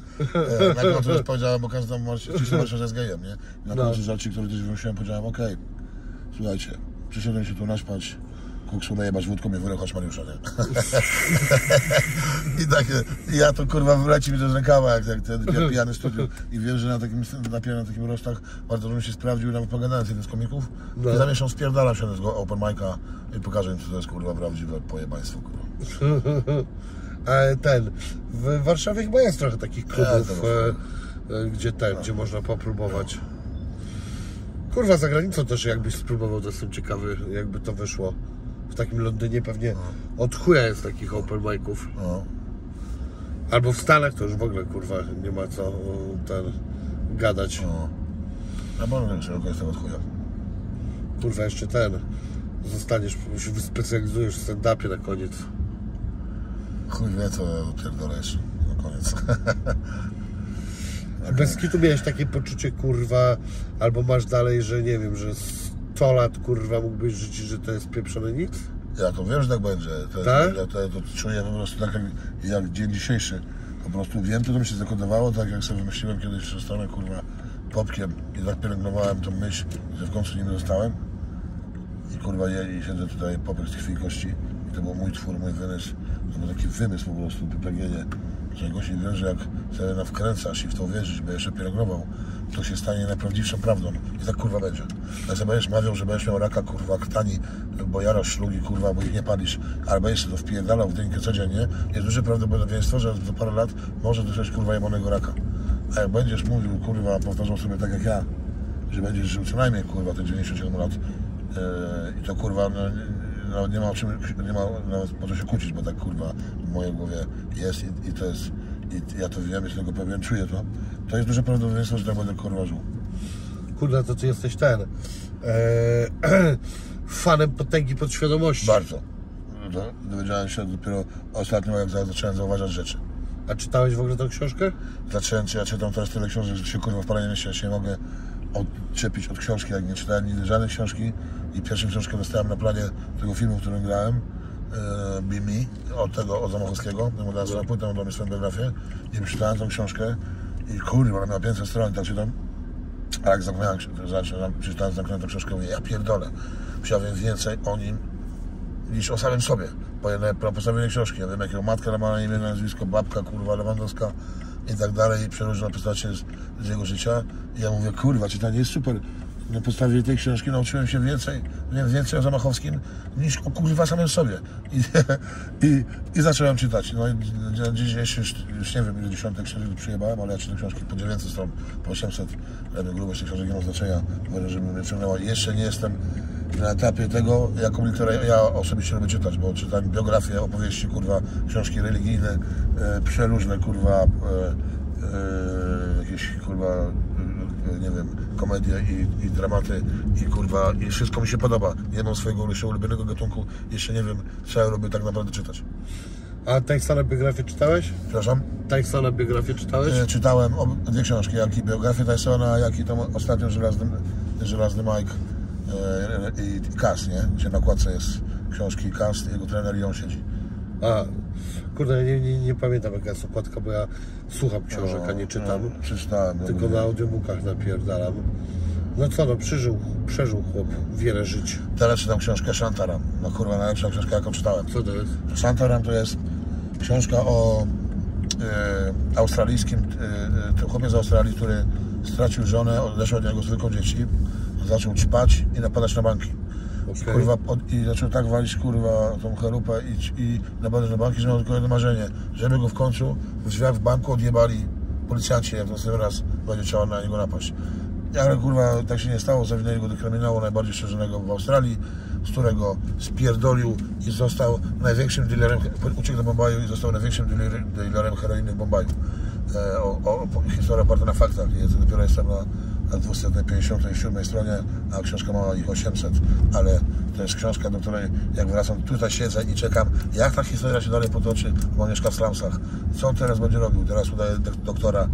E, Na końcu już powiedziałem, bo każdy może- myślą, że jest gejem, nie? Na No. końcu żarci, który też wymyśliłem, powiedziałem, okej, słuchajcie, przyszedłem się tu naśpać, kuksu najebać wódką i wyruchać Mariusza, nie? I takie, i ja to kurwa wleci mi to z rękawa, jak, jak ten pi- pijany studiu. I wiem, że na takim, na, na takim rostach bardzo bym się sprawdził, nawet pogadałem z jednym z komików. No. I za miesiąc spierdalam się z go open mic'a i pokażę im, co to jest kurwa prawdziwe pojebaństwo, kurwa. A ten, w Warszawie chyba jest trochę takich klubów to e, e, gdzie ten, gdzie można popróbować. Kurwa, za granicą też jakbyś spróbował, to jestem ciekawy, jakby to wyszło. W takim Londynie pewnie od chuja jest takich open miców. No. Albo w Stanach to już w ogóle, kurwa, nie ma co o, ten gadać. No. Na wiem, szeroko jest tego od chuja. Kurwa, jeszcze ten. Zostaniesz, się wyspecjalizujesz w stand-upie na koniec. Chuj wie, co pierdolesz na koniec. Bez kitu miałeś takie poczucie, kurwa, albo masz dalej, że nie wiem, że 100 lat, kurwa, mógłbyś żyć, że to jest pieprzone nic? Ja to wiem, że tak będzie. To, Tak? ja to, to czuję po prostu tak jak, jak dzień dzisiejszy. Po prostu wiem, to, to mi się zakodowało, tak jak sobie wymyśliłem kiedyś, że zostanę kurwa popkiem i tak pielęgnowałem tą myśl, że w końcu nim zostałem. I kurwa je, i siedzę tutaj popek z krwi i kości. I to był mój twór, mój wymysł. To był taki wymysł po prostu, pragnienie. Że gości wie, że jak sobie na wkręcasz i w to wierzysz, by jeszcze pielęgnował, to się stanie najprawdziwszą prawdą. I tak kurwa będzie. Jak sobie będziesz mawiał, że będziesz miał raka kurwa krtani, bo jarasz szlugi kurwa, bo ich nie palisz, albo jeszcze to wpierdalał w dynkę codziennie, jest duże prawdopodobieństwo, że za parę lat może dostać kurwa jebanego raka. A jak będziesz mówił kurwa, powtarzał sobie tak jak ja, że będziesz żył co najmniej kurwa te 97 lat yy, i to kurwa no, no, nie ma o czym, nie ma nawet po co się kłócić, bo tak kurwa w mojej głowie jest i, i to jest i ja to wiem, jestem tego pewien, czuję to, to jest duże prawdopodobieństwo, że tak będę kurwa żył. Kurde, to ty jesteś ten. E, fanem potęgi podświadomości. Bardzo. No, dowiedziałem się dopiero ostatnio, jak za- zacząłem zauważać rzeczy. A czytałeś w ogóle tę książkę? Zacząłem, ja czytam teraz tyle książek, że się kurwa w ja się nie mogę odczepić od książki, jak nie czytałem nigdy żadnej książki i pierwszą książkę dostałem na planie tego filmu, w którym grałem, e, Be Me, od tego, od Zamachowskiego, temu dałem swoją płytę, dał mi swoją biografię i przeczytałem tą książkę i kurwa, ona miała 500 stron, tak czytam, a jak zaczynam, przeczytałem zamkniętą książkę, mówię, ja pierdolę, musiałem więcej o nim niż o samym sobie. Po jednej po postawieniu książki. Ja wiem, jakiego matka ma na imię, nazwisko, babka, kurwa, Lewandowska i tak dalej, i przeróżne postacie z, z jego życia. I ja mówię, kurwa, czytanie jest super. Na podstawie tej książki nauczyłem się więcej, więcej o Zamachowskim niż o kurwa samym sobie. I, i, i zacząłem czytać. No i dziś już, już nie wiem, ile dziesiątek książek przyjebałem, ale ja czytam książki po 900 stron, po 800. Ja wiem, grubość tych książek nie ma znaczenia, uważam, żeby mnie ciągnęła. Jeszcze nie jestem na etapie tego, jaką literaturę ja osobiście lubię czytać, bo czytam biografię, opowieści, kurwa, książki religijne, e, przeróżne, kurwa, e, e, jakieś, kurwa, nie wiem, komedie i, i dramaty i kurwa, i wszystko mi się podoba. Nie mam swojego jeszcze ulubionego gatunku, jeszcze nie wiem, co ja lubię tak naprawdę czytać. A Tysona biografię czytałeś? Przepraszam? Tysona biografię czytałeś? E, Czytałem ob- dwie książki, jak i biografię Tysona, jak i tą ostatnią Żelazny, Żelazny Mike e, i, i Kas, nie? Gdzie na okładce jest książki Kas, jego trener i on siedzi. A, kurde, nie, nie, nie pamiętam jaka jest okładka, bo ja słucham książek, a nie czytam. No, przeczytałem. Tylko mówię. na audiobookach napierdalam. No co no, przeżył, przeżył chłop wiele żyć. Teraz czytam książkę Shantaram. No kurwa, najlepsza książka, jaką czytałem. Co to jest? Shantaram to jest książka o e, australijskim, e, e, chłopie z Australii, który stracił żonę, odeszły od niego zwykłą dzieci, zaczął ćpać i napadać na banki. Okej. kurwa, od, I zaczął tak walić kurwa tą chalupę i, i napadać na banki, że miał tylko jedno marzenie, żeby go w końcu w drzwiach w banku odjebali policjanci, jak następny raz będzie trzeba na niego napaść. Ale kurwa tak się nie stało, zawinęli go do kryminału najbardziej szerzonego w Australii, z którego spierdolił i został największym dealerem, uciekł do Bombaju i został największym dealer- dealerem heroiny w Bombaju. E, o, o, historia oparta na faktach, jest, dopiero jestem na, na 257 stronie, a książka ma ich 800, ale to jest książka, do której jak wracam, tutaj siedzę i czekam, jak ta historia się dalej potoczy, bo mieszka w slumsach. Co on teraz będzie robił? Teraz udaje dok- doktora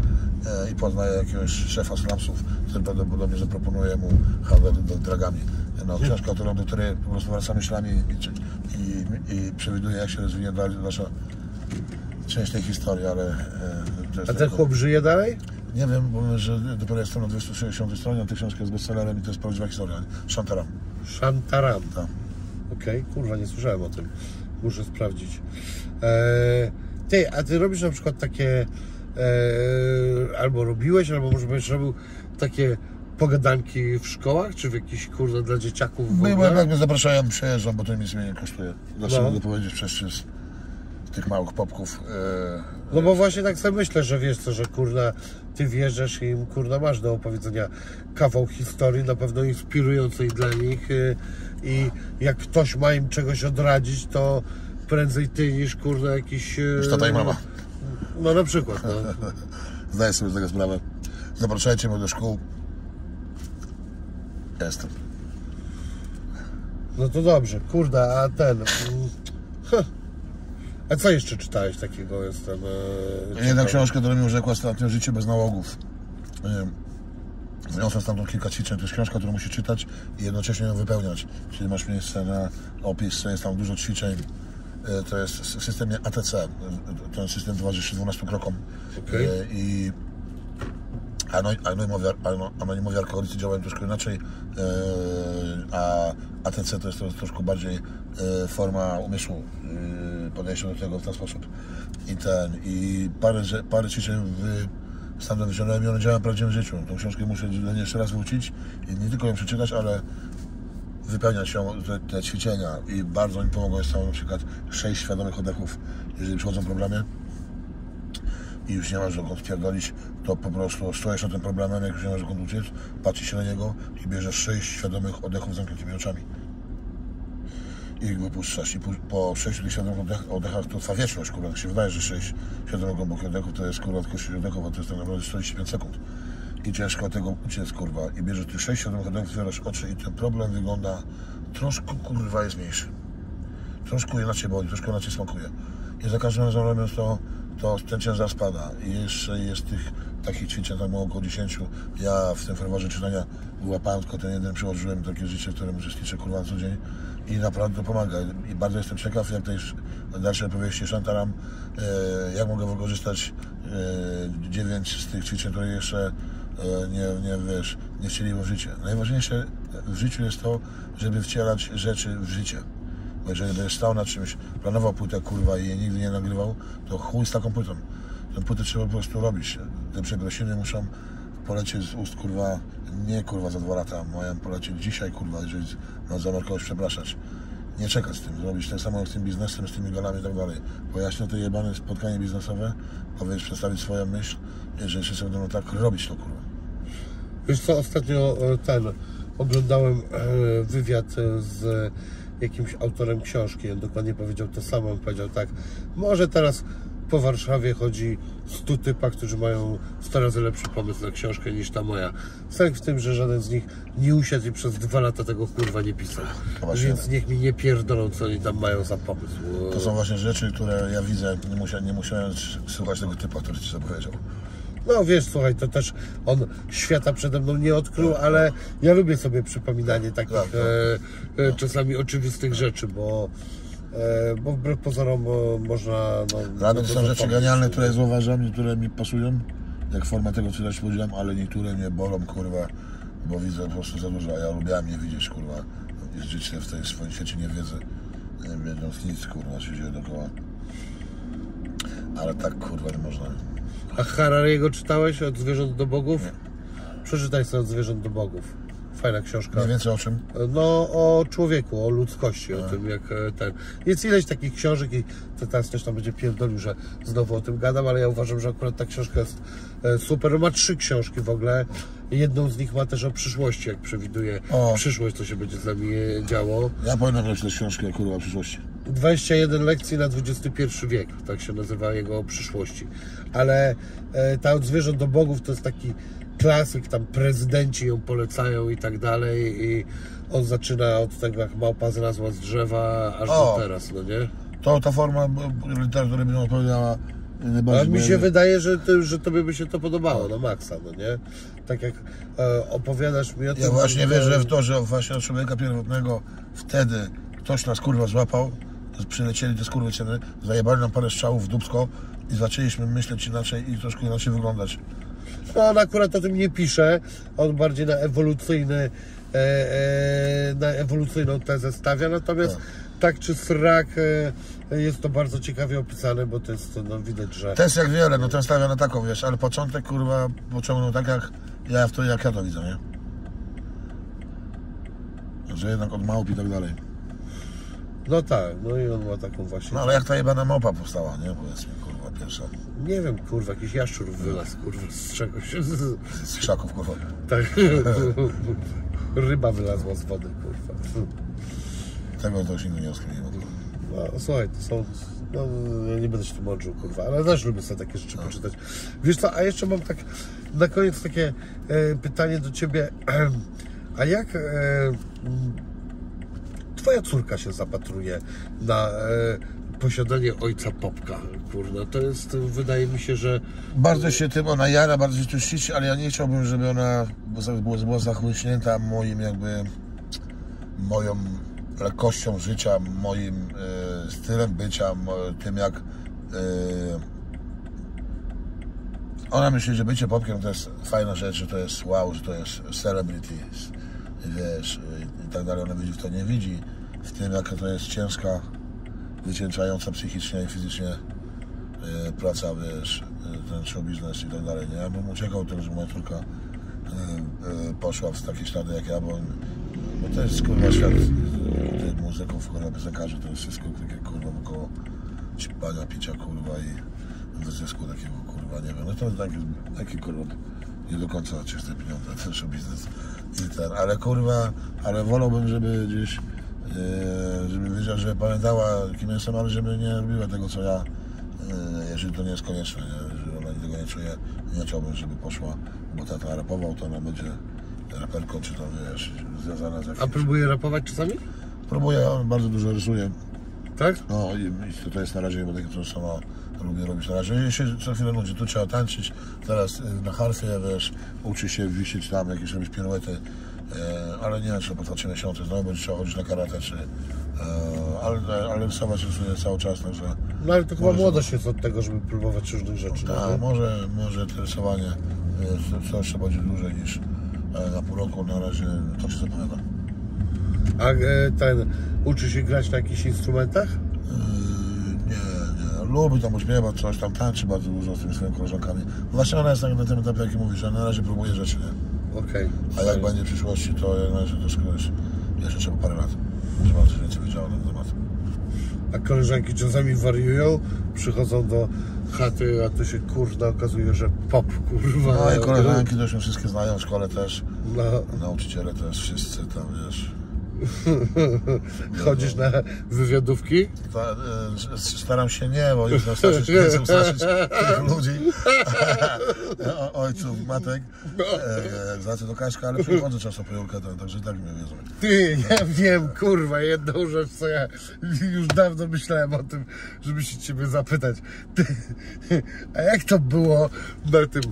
e, i poznaje jakiegoś szefa slumsów, który prawdopodobnie zaproponuje mu handel dragami. No, książka, którą, do której po prostu wraca myślami i, i, i przewiduje, jak się rozwinie dalej nasza część tej historii, ale A ten chłop żyje dalej? nie wiem, bo że dopiero jestem na 260 stronie, a ta książka jest bestsellerem i to jest prawdziwa historia. Shantaram. Shantaram. Tak. Okej, kurwa, nie słyszałem o tym. Muszę sprawdzić. Eee, ty, a ty robisz na przykład takie, eee, albo robiłeś, albo może będziesz robił takie pogadanki w szkołach, czy w jakichś, kurde, dla dzieciaków w ogóle? jak mnie zapraszają, przejeżdżam, bo to nic mnie nie kosztuje. Zawsze No. powiedzieć przez przez tych małych popków. e, No bo właśnie tak sobie myślę, że wiesz co, że kurna, ty wierzysz i im kurna masz do opowiedzenia kawał historii, na pewno inspirującej dla nich y, i jak ktoś ma im czegoś odradzić, to prędzej ty niż kurna jakiś... y, Niż tata i mama. No na przykład, no. Zdaję sobie z tego sprawę. Zapraszajcie mnie do szkół. Jestem. No to dobrze, kurde, a ten... A co jeszcze czytałeś takiego? Jestem... e, Jedna ciekawy. książka, która mi urzekła ostatnio Życie bez nałogów. Wniosłem stamtąd kilka ćwiczeń. To jest książka, którą musisz czytać i jednocześnie ją wypełniać. Czyli masz miejsce na opis, jest tam dużo ćwiczeń. Y, To jest w systemie ATC. Ten system towarzyszy 12 krokom. Okej. Y, I ano- anonimowi, ano- anonimowi alkoholicy działają troszkę inaczej, a ATC to jest troszkę bardziej forma umysłu, podejście do tego w ten sposób. I ten, i parę, parę ćwiczeń w stamtąd wyciągnąłem i one działają w prawdziwym życiu. Tą książkę muszę jeszcze raz wrócić i nie tylko ją przeczytać, ale wypełniać ją, te, te ćwiczenia i bardzo mi pomogło jest tam na przykład 6 świadomych oddechów, jeżeli przychodzą problemy i już nie masz dokąd pierdolić, to po prostu stoisz nad tym problemem, jak już nie masz dokąd uciec, patrzysz się na niego i bierzesz 6 świadomych oddechów z zamkniętymi oczami. I ich wypuszczasz. I po- po 6 tych świadomych oddech, oddechach to trwa wieczność, kurwa. Jak się wydaje, że 6 świadomych głębokich oddechów to jest kurwa tylko 6 oddechów, a to jest tak naprawdę 45 sekund. I ciężko tego uciec, kurwa. I bierzesz tych 6 świadomych oddechów, otwierasz oczy i ten problem wygląda troszkę, kurwa, jest mniejszy troszkę inaczej boli, troszkę inaczej smakuje. I za każdym razem robiąc to, to ten ciężar spada. I jeszcze jest tych takich ćwiczeń tam około 10. Ja w tym ferworze czytania wyłapałem tylko ten jeden, przyłożyłem takie życie, w którym uczestniczę kurwa co dzień i naprawdę pomaga. I bardzo jestem ciekaw, jak tej dalszej opowieści Shantaram, e, jak mogę wykorzystać e, 9 z tych ćwiczeń, które jeszcze e, nie, nie, wiesz, nie wcieliło w życie. Najważniejsze w życiu jest to, żeby wcielać rzeczy w życie. Bo jeżeli będziesz stał na czymś, planował płytę kurwa i jej nigdy nie nagrywał, to chuj z taką płytą. Tę płytę trzeba po prostu robić. Te przeprosiny muszą polecieć z ust kurwa, nie kurwa za dwa lata, mają polecieć dzisiaj kurwa, jeżeli ma zamiar kogoś przepraszać. Nie czekać z tym, zrobić tak samo jak z tym biznesem, z tymi galami i tak dalej. Pojaśnię to jebane spotkanie biznesowe, powiedzieć, przedstawić swoją myśl, jeżeli wszyscy będą tak robić to kurwa. Wiesz co, ostatnio e, ten oglądałem e, wywiad e, z jakimś autorem książki. On dokładnie powiedział to samo. On powiedział tak, może teraz po Warszawie chodzi 100 typa, którzy mają 100 razy lepszy pomysł na książkę niż ta moja. Sęk w tym, że żaden z nich nie usiadł i przez dwa lata tego kurwa nie pisał. No. Więc niech mi nie pierdolą, co oni tam mają za pomysł. To są właśnie rzeczy, które ja widzę, nie, musia, nie musiałem słuchać tego typa, który ci to powiedział. No wiesz, słuchaj, to też on świata przede mną nie odkrył, ale ja lubię sobie przypominanie takich Tak, tak. e, e, czasami oczywistych rzeczy, bo, bo wbrew pozorom e, można... No, to są rzeczy genialne, które zauważam, niektóre mi pasują, jak forma tego, co ja ci powiedziałem, ale niektóre mnie bolą, kurwa, bo widzę po prostu za dużo, a ja lubiłem je widzieć, kurwa, i żyć się w tej swoim świecie niewiedzy, nie wiedząc nic, kurwa, się dzieje dookoła. Ale tak, kurwa, nie można. A Harariego czytałeś od zwierząt do bogów? Przeczytaj sobie od zwierząt do bogów. Fajna książka. Mniej więcej o czym? No, o człowieku, o ludzkości, o tym jak e, ten. Jest ileś takich książek i to teraz też tam będzie pierdolił, że znowu o tym gadam, ale ja uważam, że akurat ta książka jest e, super. Ma trzy książki w ogóle. Jedną z nich ma też o przyszłości, jak przewiduje O. przyszłość, co się będzie z nami e, działo. Ja powinien napisać książkę, kurwa, o przyszłości. 21 lekcji na XXI wiek, tak się nazywa jego przyszłości. Ale ta od zwierząt do bogów to jest taki klasyk, tam prezydenci ją polecają i tak dalej i on zaczyna od tego, jak małpa zlazła z drzewa, aż do O. teraz, no nie? To ta forma literatury by mi odpowiadała A najbardziej. mi bo się wydaje, że, ty, że tobie by się to podobało, no maksa, no nie? Tak jak e, opowiadasz mi o tym... Ja właśnie że- wierzę w to, że właśnie od człowieka pierwotnego wtedy ktoś nas kurwa złapał, to przylecieli te skurwysyny, zajebali nam parę strzałów w dubsko i zaczęliśmy myśleć inaczej i troszkę inaczej wyglądać. No, on akurat o tym nie pisze, on bardziej na ewolucyjny, e, e, na ewolucyjną tezę stawia, natomiast tak czy srak e, jest to bardzo ciekawie opisane, bo to jest, no widać, że To jest jak wiele, no ten stawia na taką, wiesz, ale początek kurwa pociągnął tak jak ja w to, jak ja to widzę, nie? Że jednak od małp i tak dalej. No tak, no i on ma taką właśnie. No ale jak ta jebana małpa powstała, nie? Powiedzmy, kurwa, pierwsza. Nie wiem, kurwa, jakiś jaszczur wylazł, kurwa, z czegoś. Z krzaków, kurwa. Tak. Ryba wylazła z wody, kurwa. Tego to nigdy nie rozkminiłem. No, słuchaj, to są. No, ja nie będę się tu mądrzył, kurwa, ale też lubię sobie takie rzeczy poczytać. Wiesz co, a jeszcze mam tak na koniec takie e, pytanie do ciebie. A jak e, twoja córka się zapatruje na e, posiadanie ojca Popka? Kurna, to jest, wydaje mi się, że Bardzo się tym ona jara, bardzo się tu szczyci, ale ja nie chciałbym, żeby ona była, była zachłyśnięta moim jakby moją lekkością życia, moim e, stylem bycia, tym jak e, ona myśli, że bycie popkiem to jest fajna rzecz, że to jest wow, że to jest celebrity, wiesz, i tak dalej. Ona widzi w to nie widzi, w tym jaka to jest ciężka, wycieńczająca psychicznie i fizycznie e, praca, wiesz, ten show biznes i tak dalej, nie? Ja bym uciekał tego, że moja córka e, e, poszła w takie ślady jak ja, bo, bo to jest kurwa świat tych muzyków, kurwa, piosenkarzy, to jest wszystko takie kurwa około ćpania, picia kurwa i wyzysku takiego kurwa, nie wiem, no to taki, taki kurwa nie do końca czyste pieniądze, ten show biznes i ten, ale kurwa, ale wolałbym, żeby gdzieś żeby wiedziała, że pamiętała kim jestem, ale żeby nie robiła tego co ja, e, jeżeli to nie jest konieczne, nie? że ona tego nie czuje, nie chciałbym, żeby poszła, bo tata rapował, to ona będzie raperką, czy tam wiesz, związana z A jakimś... próbuje rapować czasami? Próbuję, on bardzo dużo rysuje, Tak? no i, to jest na razie chyba takie, co sama lubię robić na razie. I się co chwilę nudzi, tu trzeba tańczyć, teraz y, na harfie, wiesz, uczy się wisieć tam, jakieś robić piruety, e, ale nie czy potrwa 3 miesiące, znowu będzie trzeba chodzić na karate, czy... E, ale, ale rysować rysuję cały czas, także... No ale to chyba młodość jest od tego, żeby próbować różnych rzeczy. no, Tak, nie? może, może to rysowanie jest, to jeszcze będzie dłużej niż e, na pół roku, na razie to się zapowiada. A e, ten uczy się grać na jakichś instrumentach? Nie, nie. Lubi tam uśpiewać, coś tam tańczy bardzo dużo z tymi swoimi koleżankami. Właśnie ona jest tak na tym etapie, jak mówisz, że na razie próbuje rzeczy, nie? Okej. A jak będzie w przyszłości, to jak na razie troszkę już jeszcze trzeba parę lat, żeby coś więcej wiedziała na ten temat. A koleżanki czasami wariują, przychodzą do chaty, a tu się kurna okazuje, że pop kurwa. No i koleżanki to już mnie wszystkie znają, w szkole też, No, nauczyciele też, wszyscy tam, wiesz. chodzisz na wywiadówki? E, staram się nie, bo już straszyć, nie chcę straszyć tych ludzi, ojców, matek, za to Kaśka, ale przychodzę często po Julkę, tak- także tak mnie wiedzą. Ty, ja wiem, kurwa, jedną rzecz, co ja już dawno myślałem o tym, żeby się ciebie zapytać. Ty, a jak to było na tym,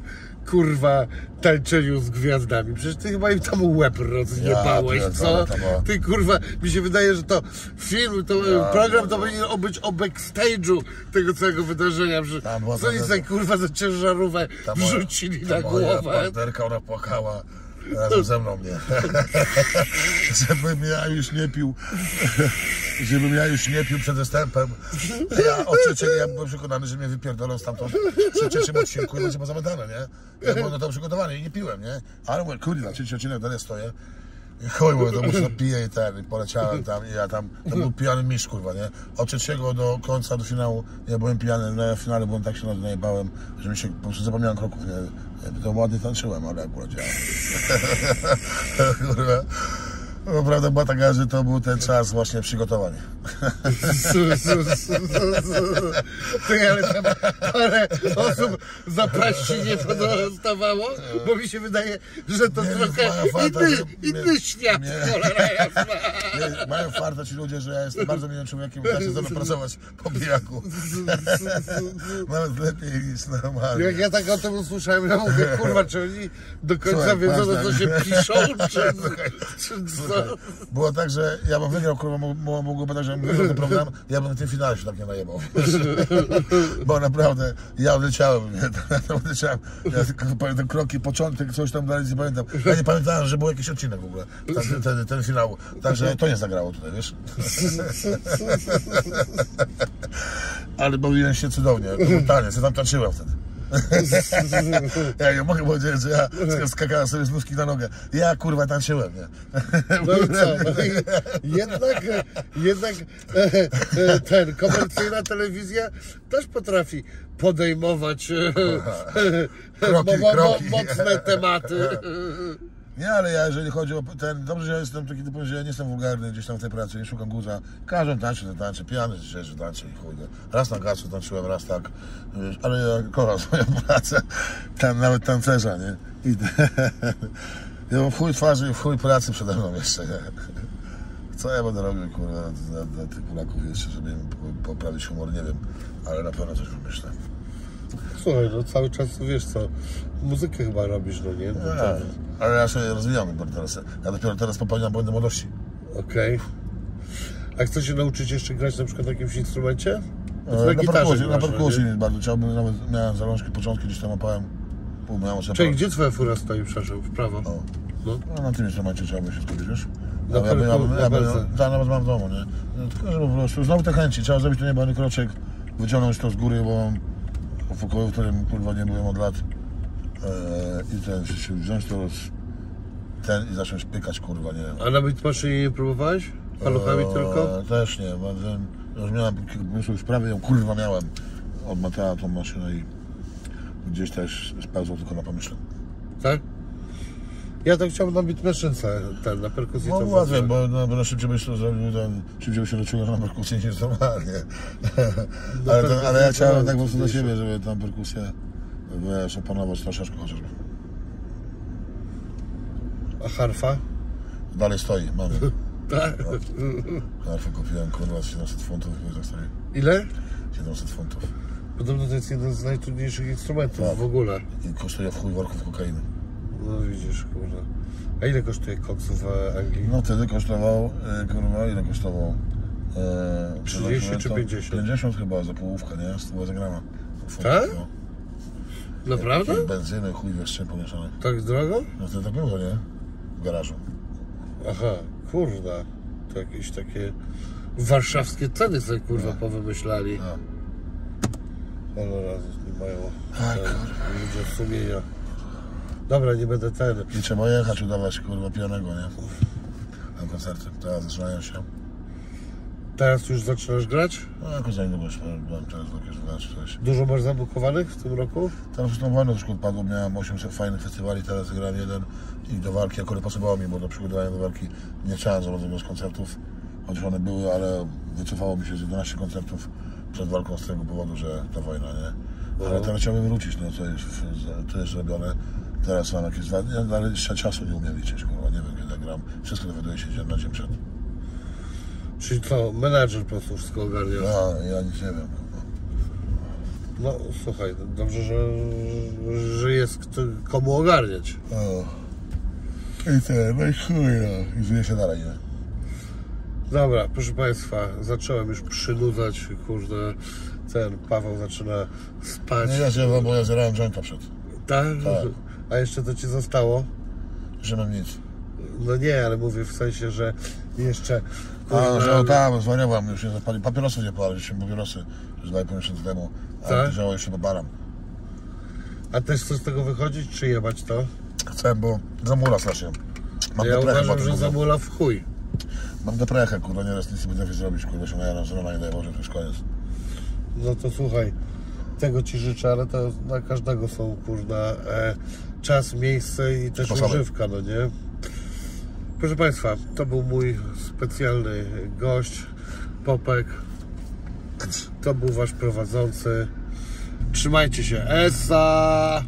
kurwa, tańczeniu z gwiazdami? Przecież ty chyba im tam łeb rozjebałeś, Ja co? Ty, kurwa, mi się wydaje, że to film, to Ja program to powinien być o backstage'u tego całego wydarzenia. Co oni sobie, kurwa, za ciężarówkę Ta moja- wrzucili ta na moja głowę. partnerka, ona płakała razem ze mną, nie? żebym ja już nie pił, żebym ja już nie pił przed występem. Ja od trzeciego, ja byłem przekonany, że mnie wypierdolą stamtąd przy trzecim odcinku i będzie pozamiatane, nie? Ja byłem na to przygotowany i nie piłem, nie? Ale mówię, kurde, trzeci odcinek dalej stoję. I chuj, mówię, to muszę napiję i ten, i poleciałem tam i ja tam, to był pijany mistrz, kurwa, nie? Od trzeciego do końca, do finału, ja byłem pijany, na finale byłem tak się najebałem, że mi się, po prostu zapomniałem kroków, nie? To ładnie tańczyłem, ale akurat działałem. kurwa. No, prawda była taka, że to był ten czas właśnie przygotowań. Ty, ale tam parę osób zapaści nie pozostawało, bo mi się wydaje, że to Nie, trochę inny, że- inny nie- świat, nie. cholera jasna. Nie, Mają farta ci ludzie, że ja jestem bardzo miłym człowiekiem i da się ze mną pracować po pijaku. Nawet lepiej niż normalnie. Jak ja tak o tym usłyszałem, ja mówię, kurwa, czy oni do końca Słuchaj, wiedzą, na co tak. się piszą, czy, czy? Było tak, że ja bym wygrał, kurwa, mógł- mógł- mógłby tak, że wygrał ten program, ja bym na tym finale się tak nie najebał. Bo naprawdę, ja odleciałem, ja odleciałem, ja pamiętam kroki, początek, coś tam dalej nie pamiętam. Ja nie pamiętałem, że był jakiś odcinek w ogóle, ten, ten, ten finał, także to nie zagrało tutaj, wiesz. Ale bawiłem się cudownie, brutalnie, co tam tańczyłem wtedy. Ja nie mogę powiedzieć, że ja sk- skakałem sobie z nóżki na nogę. Ja kurwa tańczyłem, nie? No i co? No jednak, jednak e, e, ten, komercyjna telewizja też potrafi podejmować e, Kroki, mo- mo- kroki. mocne tematy. Nie, ale ja jeżeli chodzi o ten, dobrze, że ja jestem taki typu, że ja nie jestem wulgarny gdzieś tam w tej pracy, nie szukam guza. Każdy tańczy, to tańczy, pijany że że tańczy i chuj. no. Raz na gacu tańczyłem, raz tak, wiesz, ale ja kocham swoją pracę, tam nawet tancerza, nie? I ja mam w chuj twarzy i w chuj pracy przede mną jeszcze, nie? Co ja będę robił, kurwa, dla, dla tych Polaków jeszcze, żeby im po- poprawić humor, nie wiem, ale na pewno coś wymyślę. Słuchaj, no cały czas wiesz co, muzykę chyba robisz, no nie? No to- Tak, ale ja się rozwijam dopiero teraz. Ja dopiero teraz popełniam błędy młodości. Okej. A chcesz się nauczyć jeszcze grać na przykład na jakimś instrumencie? Bo ty E, Na perkusji, na grasz, no perkusji nie? bardzo chciałbym, nawet miałem zalążki, początki gdzieś tam łapałem. Pół miałem Czyli gdzie twoja fura stoi, przepraszam, w prawo? O. No. No, na tym instrumencie trzeba się skupić, wiesz? Na ja, bym- ja, bym- ja, bym- nawet mam w domu, nie? No, Tylko, że po prostu znowu te chęci, trzeba zrobić ten niebany kroczek, wyciągnąć to z góry, bo mam w pokoju, w którym kurwa nie byłem od lat. E, I ten, się wziąć to ten i zacząć pykać, kurwa, nie wiem. A na beatmaszynie nie próbowałeś? Paluchami Eee, tylko? Też nie, bo ten- już miałem kilka pomysłów, prawie ją kurwa miałem od Matea tą maszynę i gdzieś też spełzał tylko na pomyśle. Tak? Ja tak chciałbym na beatmaszynce, ten, na perkusji No łatwiej, bo, no, bo szybciej byś to zrobił, ten, szybciej się doczyło na perkusję niż normalnie. ale, ten, ale ja chciałem tak po prostu dla siebie, żeby tą perkusję wiesz, opanować troszeczkę chociażby. A harfa? Dalej stoi, mamy. Tak. Harfę kupiłem kurwa z 700 funtów, jak stoi? Ile? 700 funtów. Podobno to jest jeden z najtrudniejszych instrumentów Tak. w ogóle. I kosztuje w chuj worków kokainy. No widzisz, kurde. A ile kosztuje koksu w e, Anglii? No wtedy kosztował, e, kurwa, ile kosztował? E, 30 czy to 50? 50 chyba za połówkę, nie? 100 za grama. Tak? No. Naprawdę? I benzyny, chuj wiesz czym pomieszane. Tak drogo? No to tak było, nie? W garażu. Aha, kurda. To jakieś takie warszawskie ceny sobie kurwa powymyślali. No. Ale razy nie mają ludzie sumienia. Dobra, nie będę ten. I trzeba jechać, udawać, kurwa, pijanego, nie? Na koncerty. Teraz zaczynają się. Teraz już zaczynasz grać? No jakoś za niedługo teraz w jakieś dwa czy coś. Dużo masz zabukowanych w tym roku? Teraz już tą troszkę odpadło, miałem 800 fajnych festiwali, teraz zagrałem jeden i do walki akurat pasowało mi, bo do przygotowania do walki nie chciałem za bardzo z koncertów, chociaż one były, ale wycofało mi się z 11 koncertów przed walką z tego powodu, że ta wojna, nie? Ale teraz chciałbym wrócić, no to jest, to jest zrobione. Teraz mam jakieś dwa, ja ale jeszcze czasu nie umiem liczyć, kurwa, nie wiem kiedy gram. Wszystko dowiaduję się dzień na dzień przed. Czyli co, menadżer po prostu wszystko ogarnia? Ja, ja nic nie wiem. No słuchaj, dobrze, że, że jest kto, komu ogarniać. O. I te, no i chuj, no. I żyje się dalej, nie? Dobra, proszę Państwa, zacząłem już przynudzać, kurde, ten Paweł zaczyna spać. Nie, ja się, bo ja zerałem jointa przed. Tak? Tak. A jeszcze to Ci zostało? Że mam nic. No nie, ale mówię w sensie, że jeszcze... A, kurde, że tam, zwariowałem, już nie zapalił. Papierosy nie się papierosy, że daj miesiąc temu. A Tak? działo jeszcze pobaram. A też chcesz z tego wychodzić, czy jebać to? Chcę, bo zamula strasznie. Mam ja deprechę, uważam, że zamula w chuj. Mam deprechę, kurwa, nieraz nic nie potrafię zrobić, kurwa, się z rana i daj Boże, to już koniec. No to słuchaj, tego Ci życzę, ale to dla każdego są, kurna, e, czas, miejsce i też Sposoby. używka, no nie? Proszę Państwa, to był mój specjalny gość, Popek. To był Wasz prowadzący. Trzymajcie się. Esa!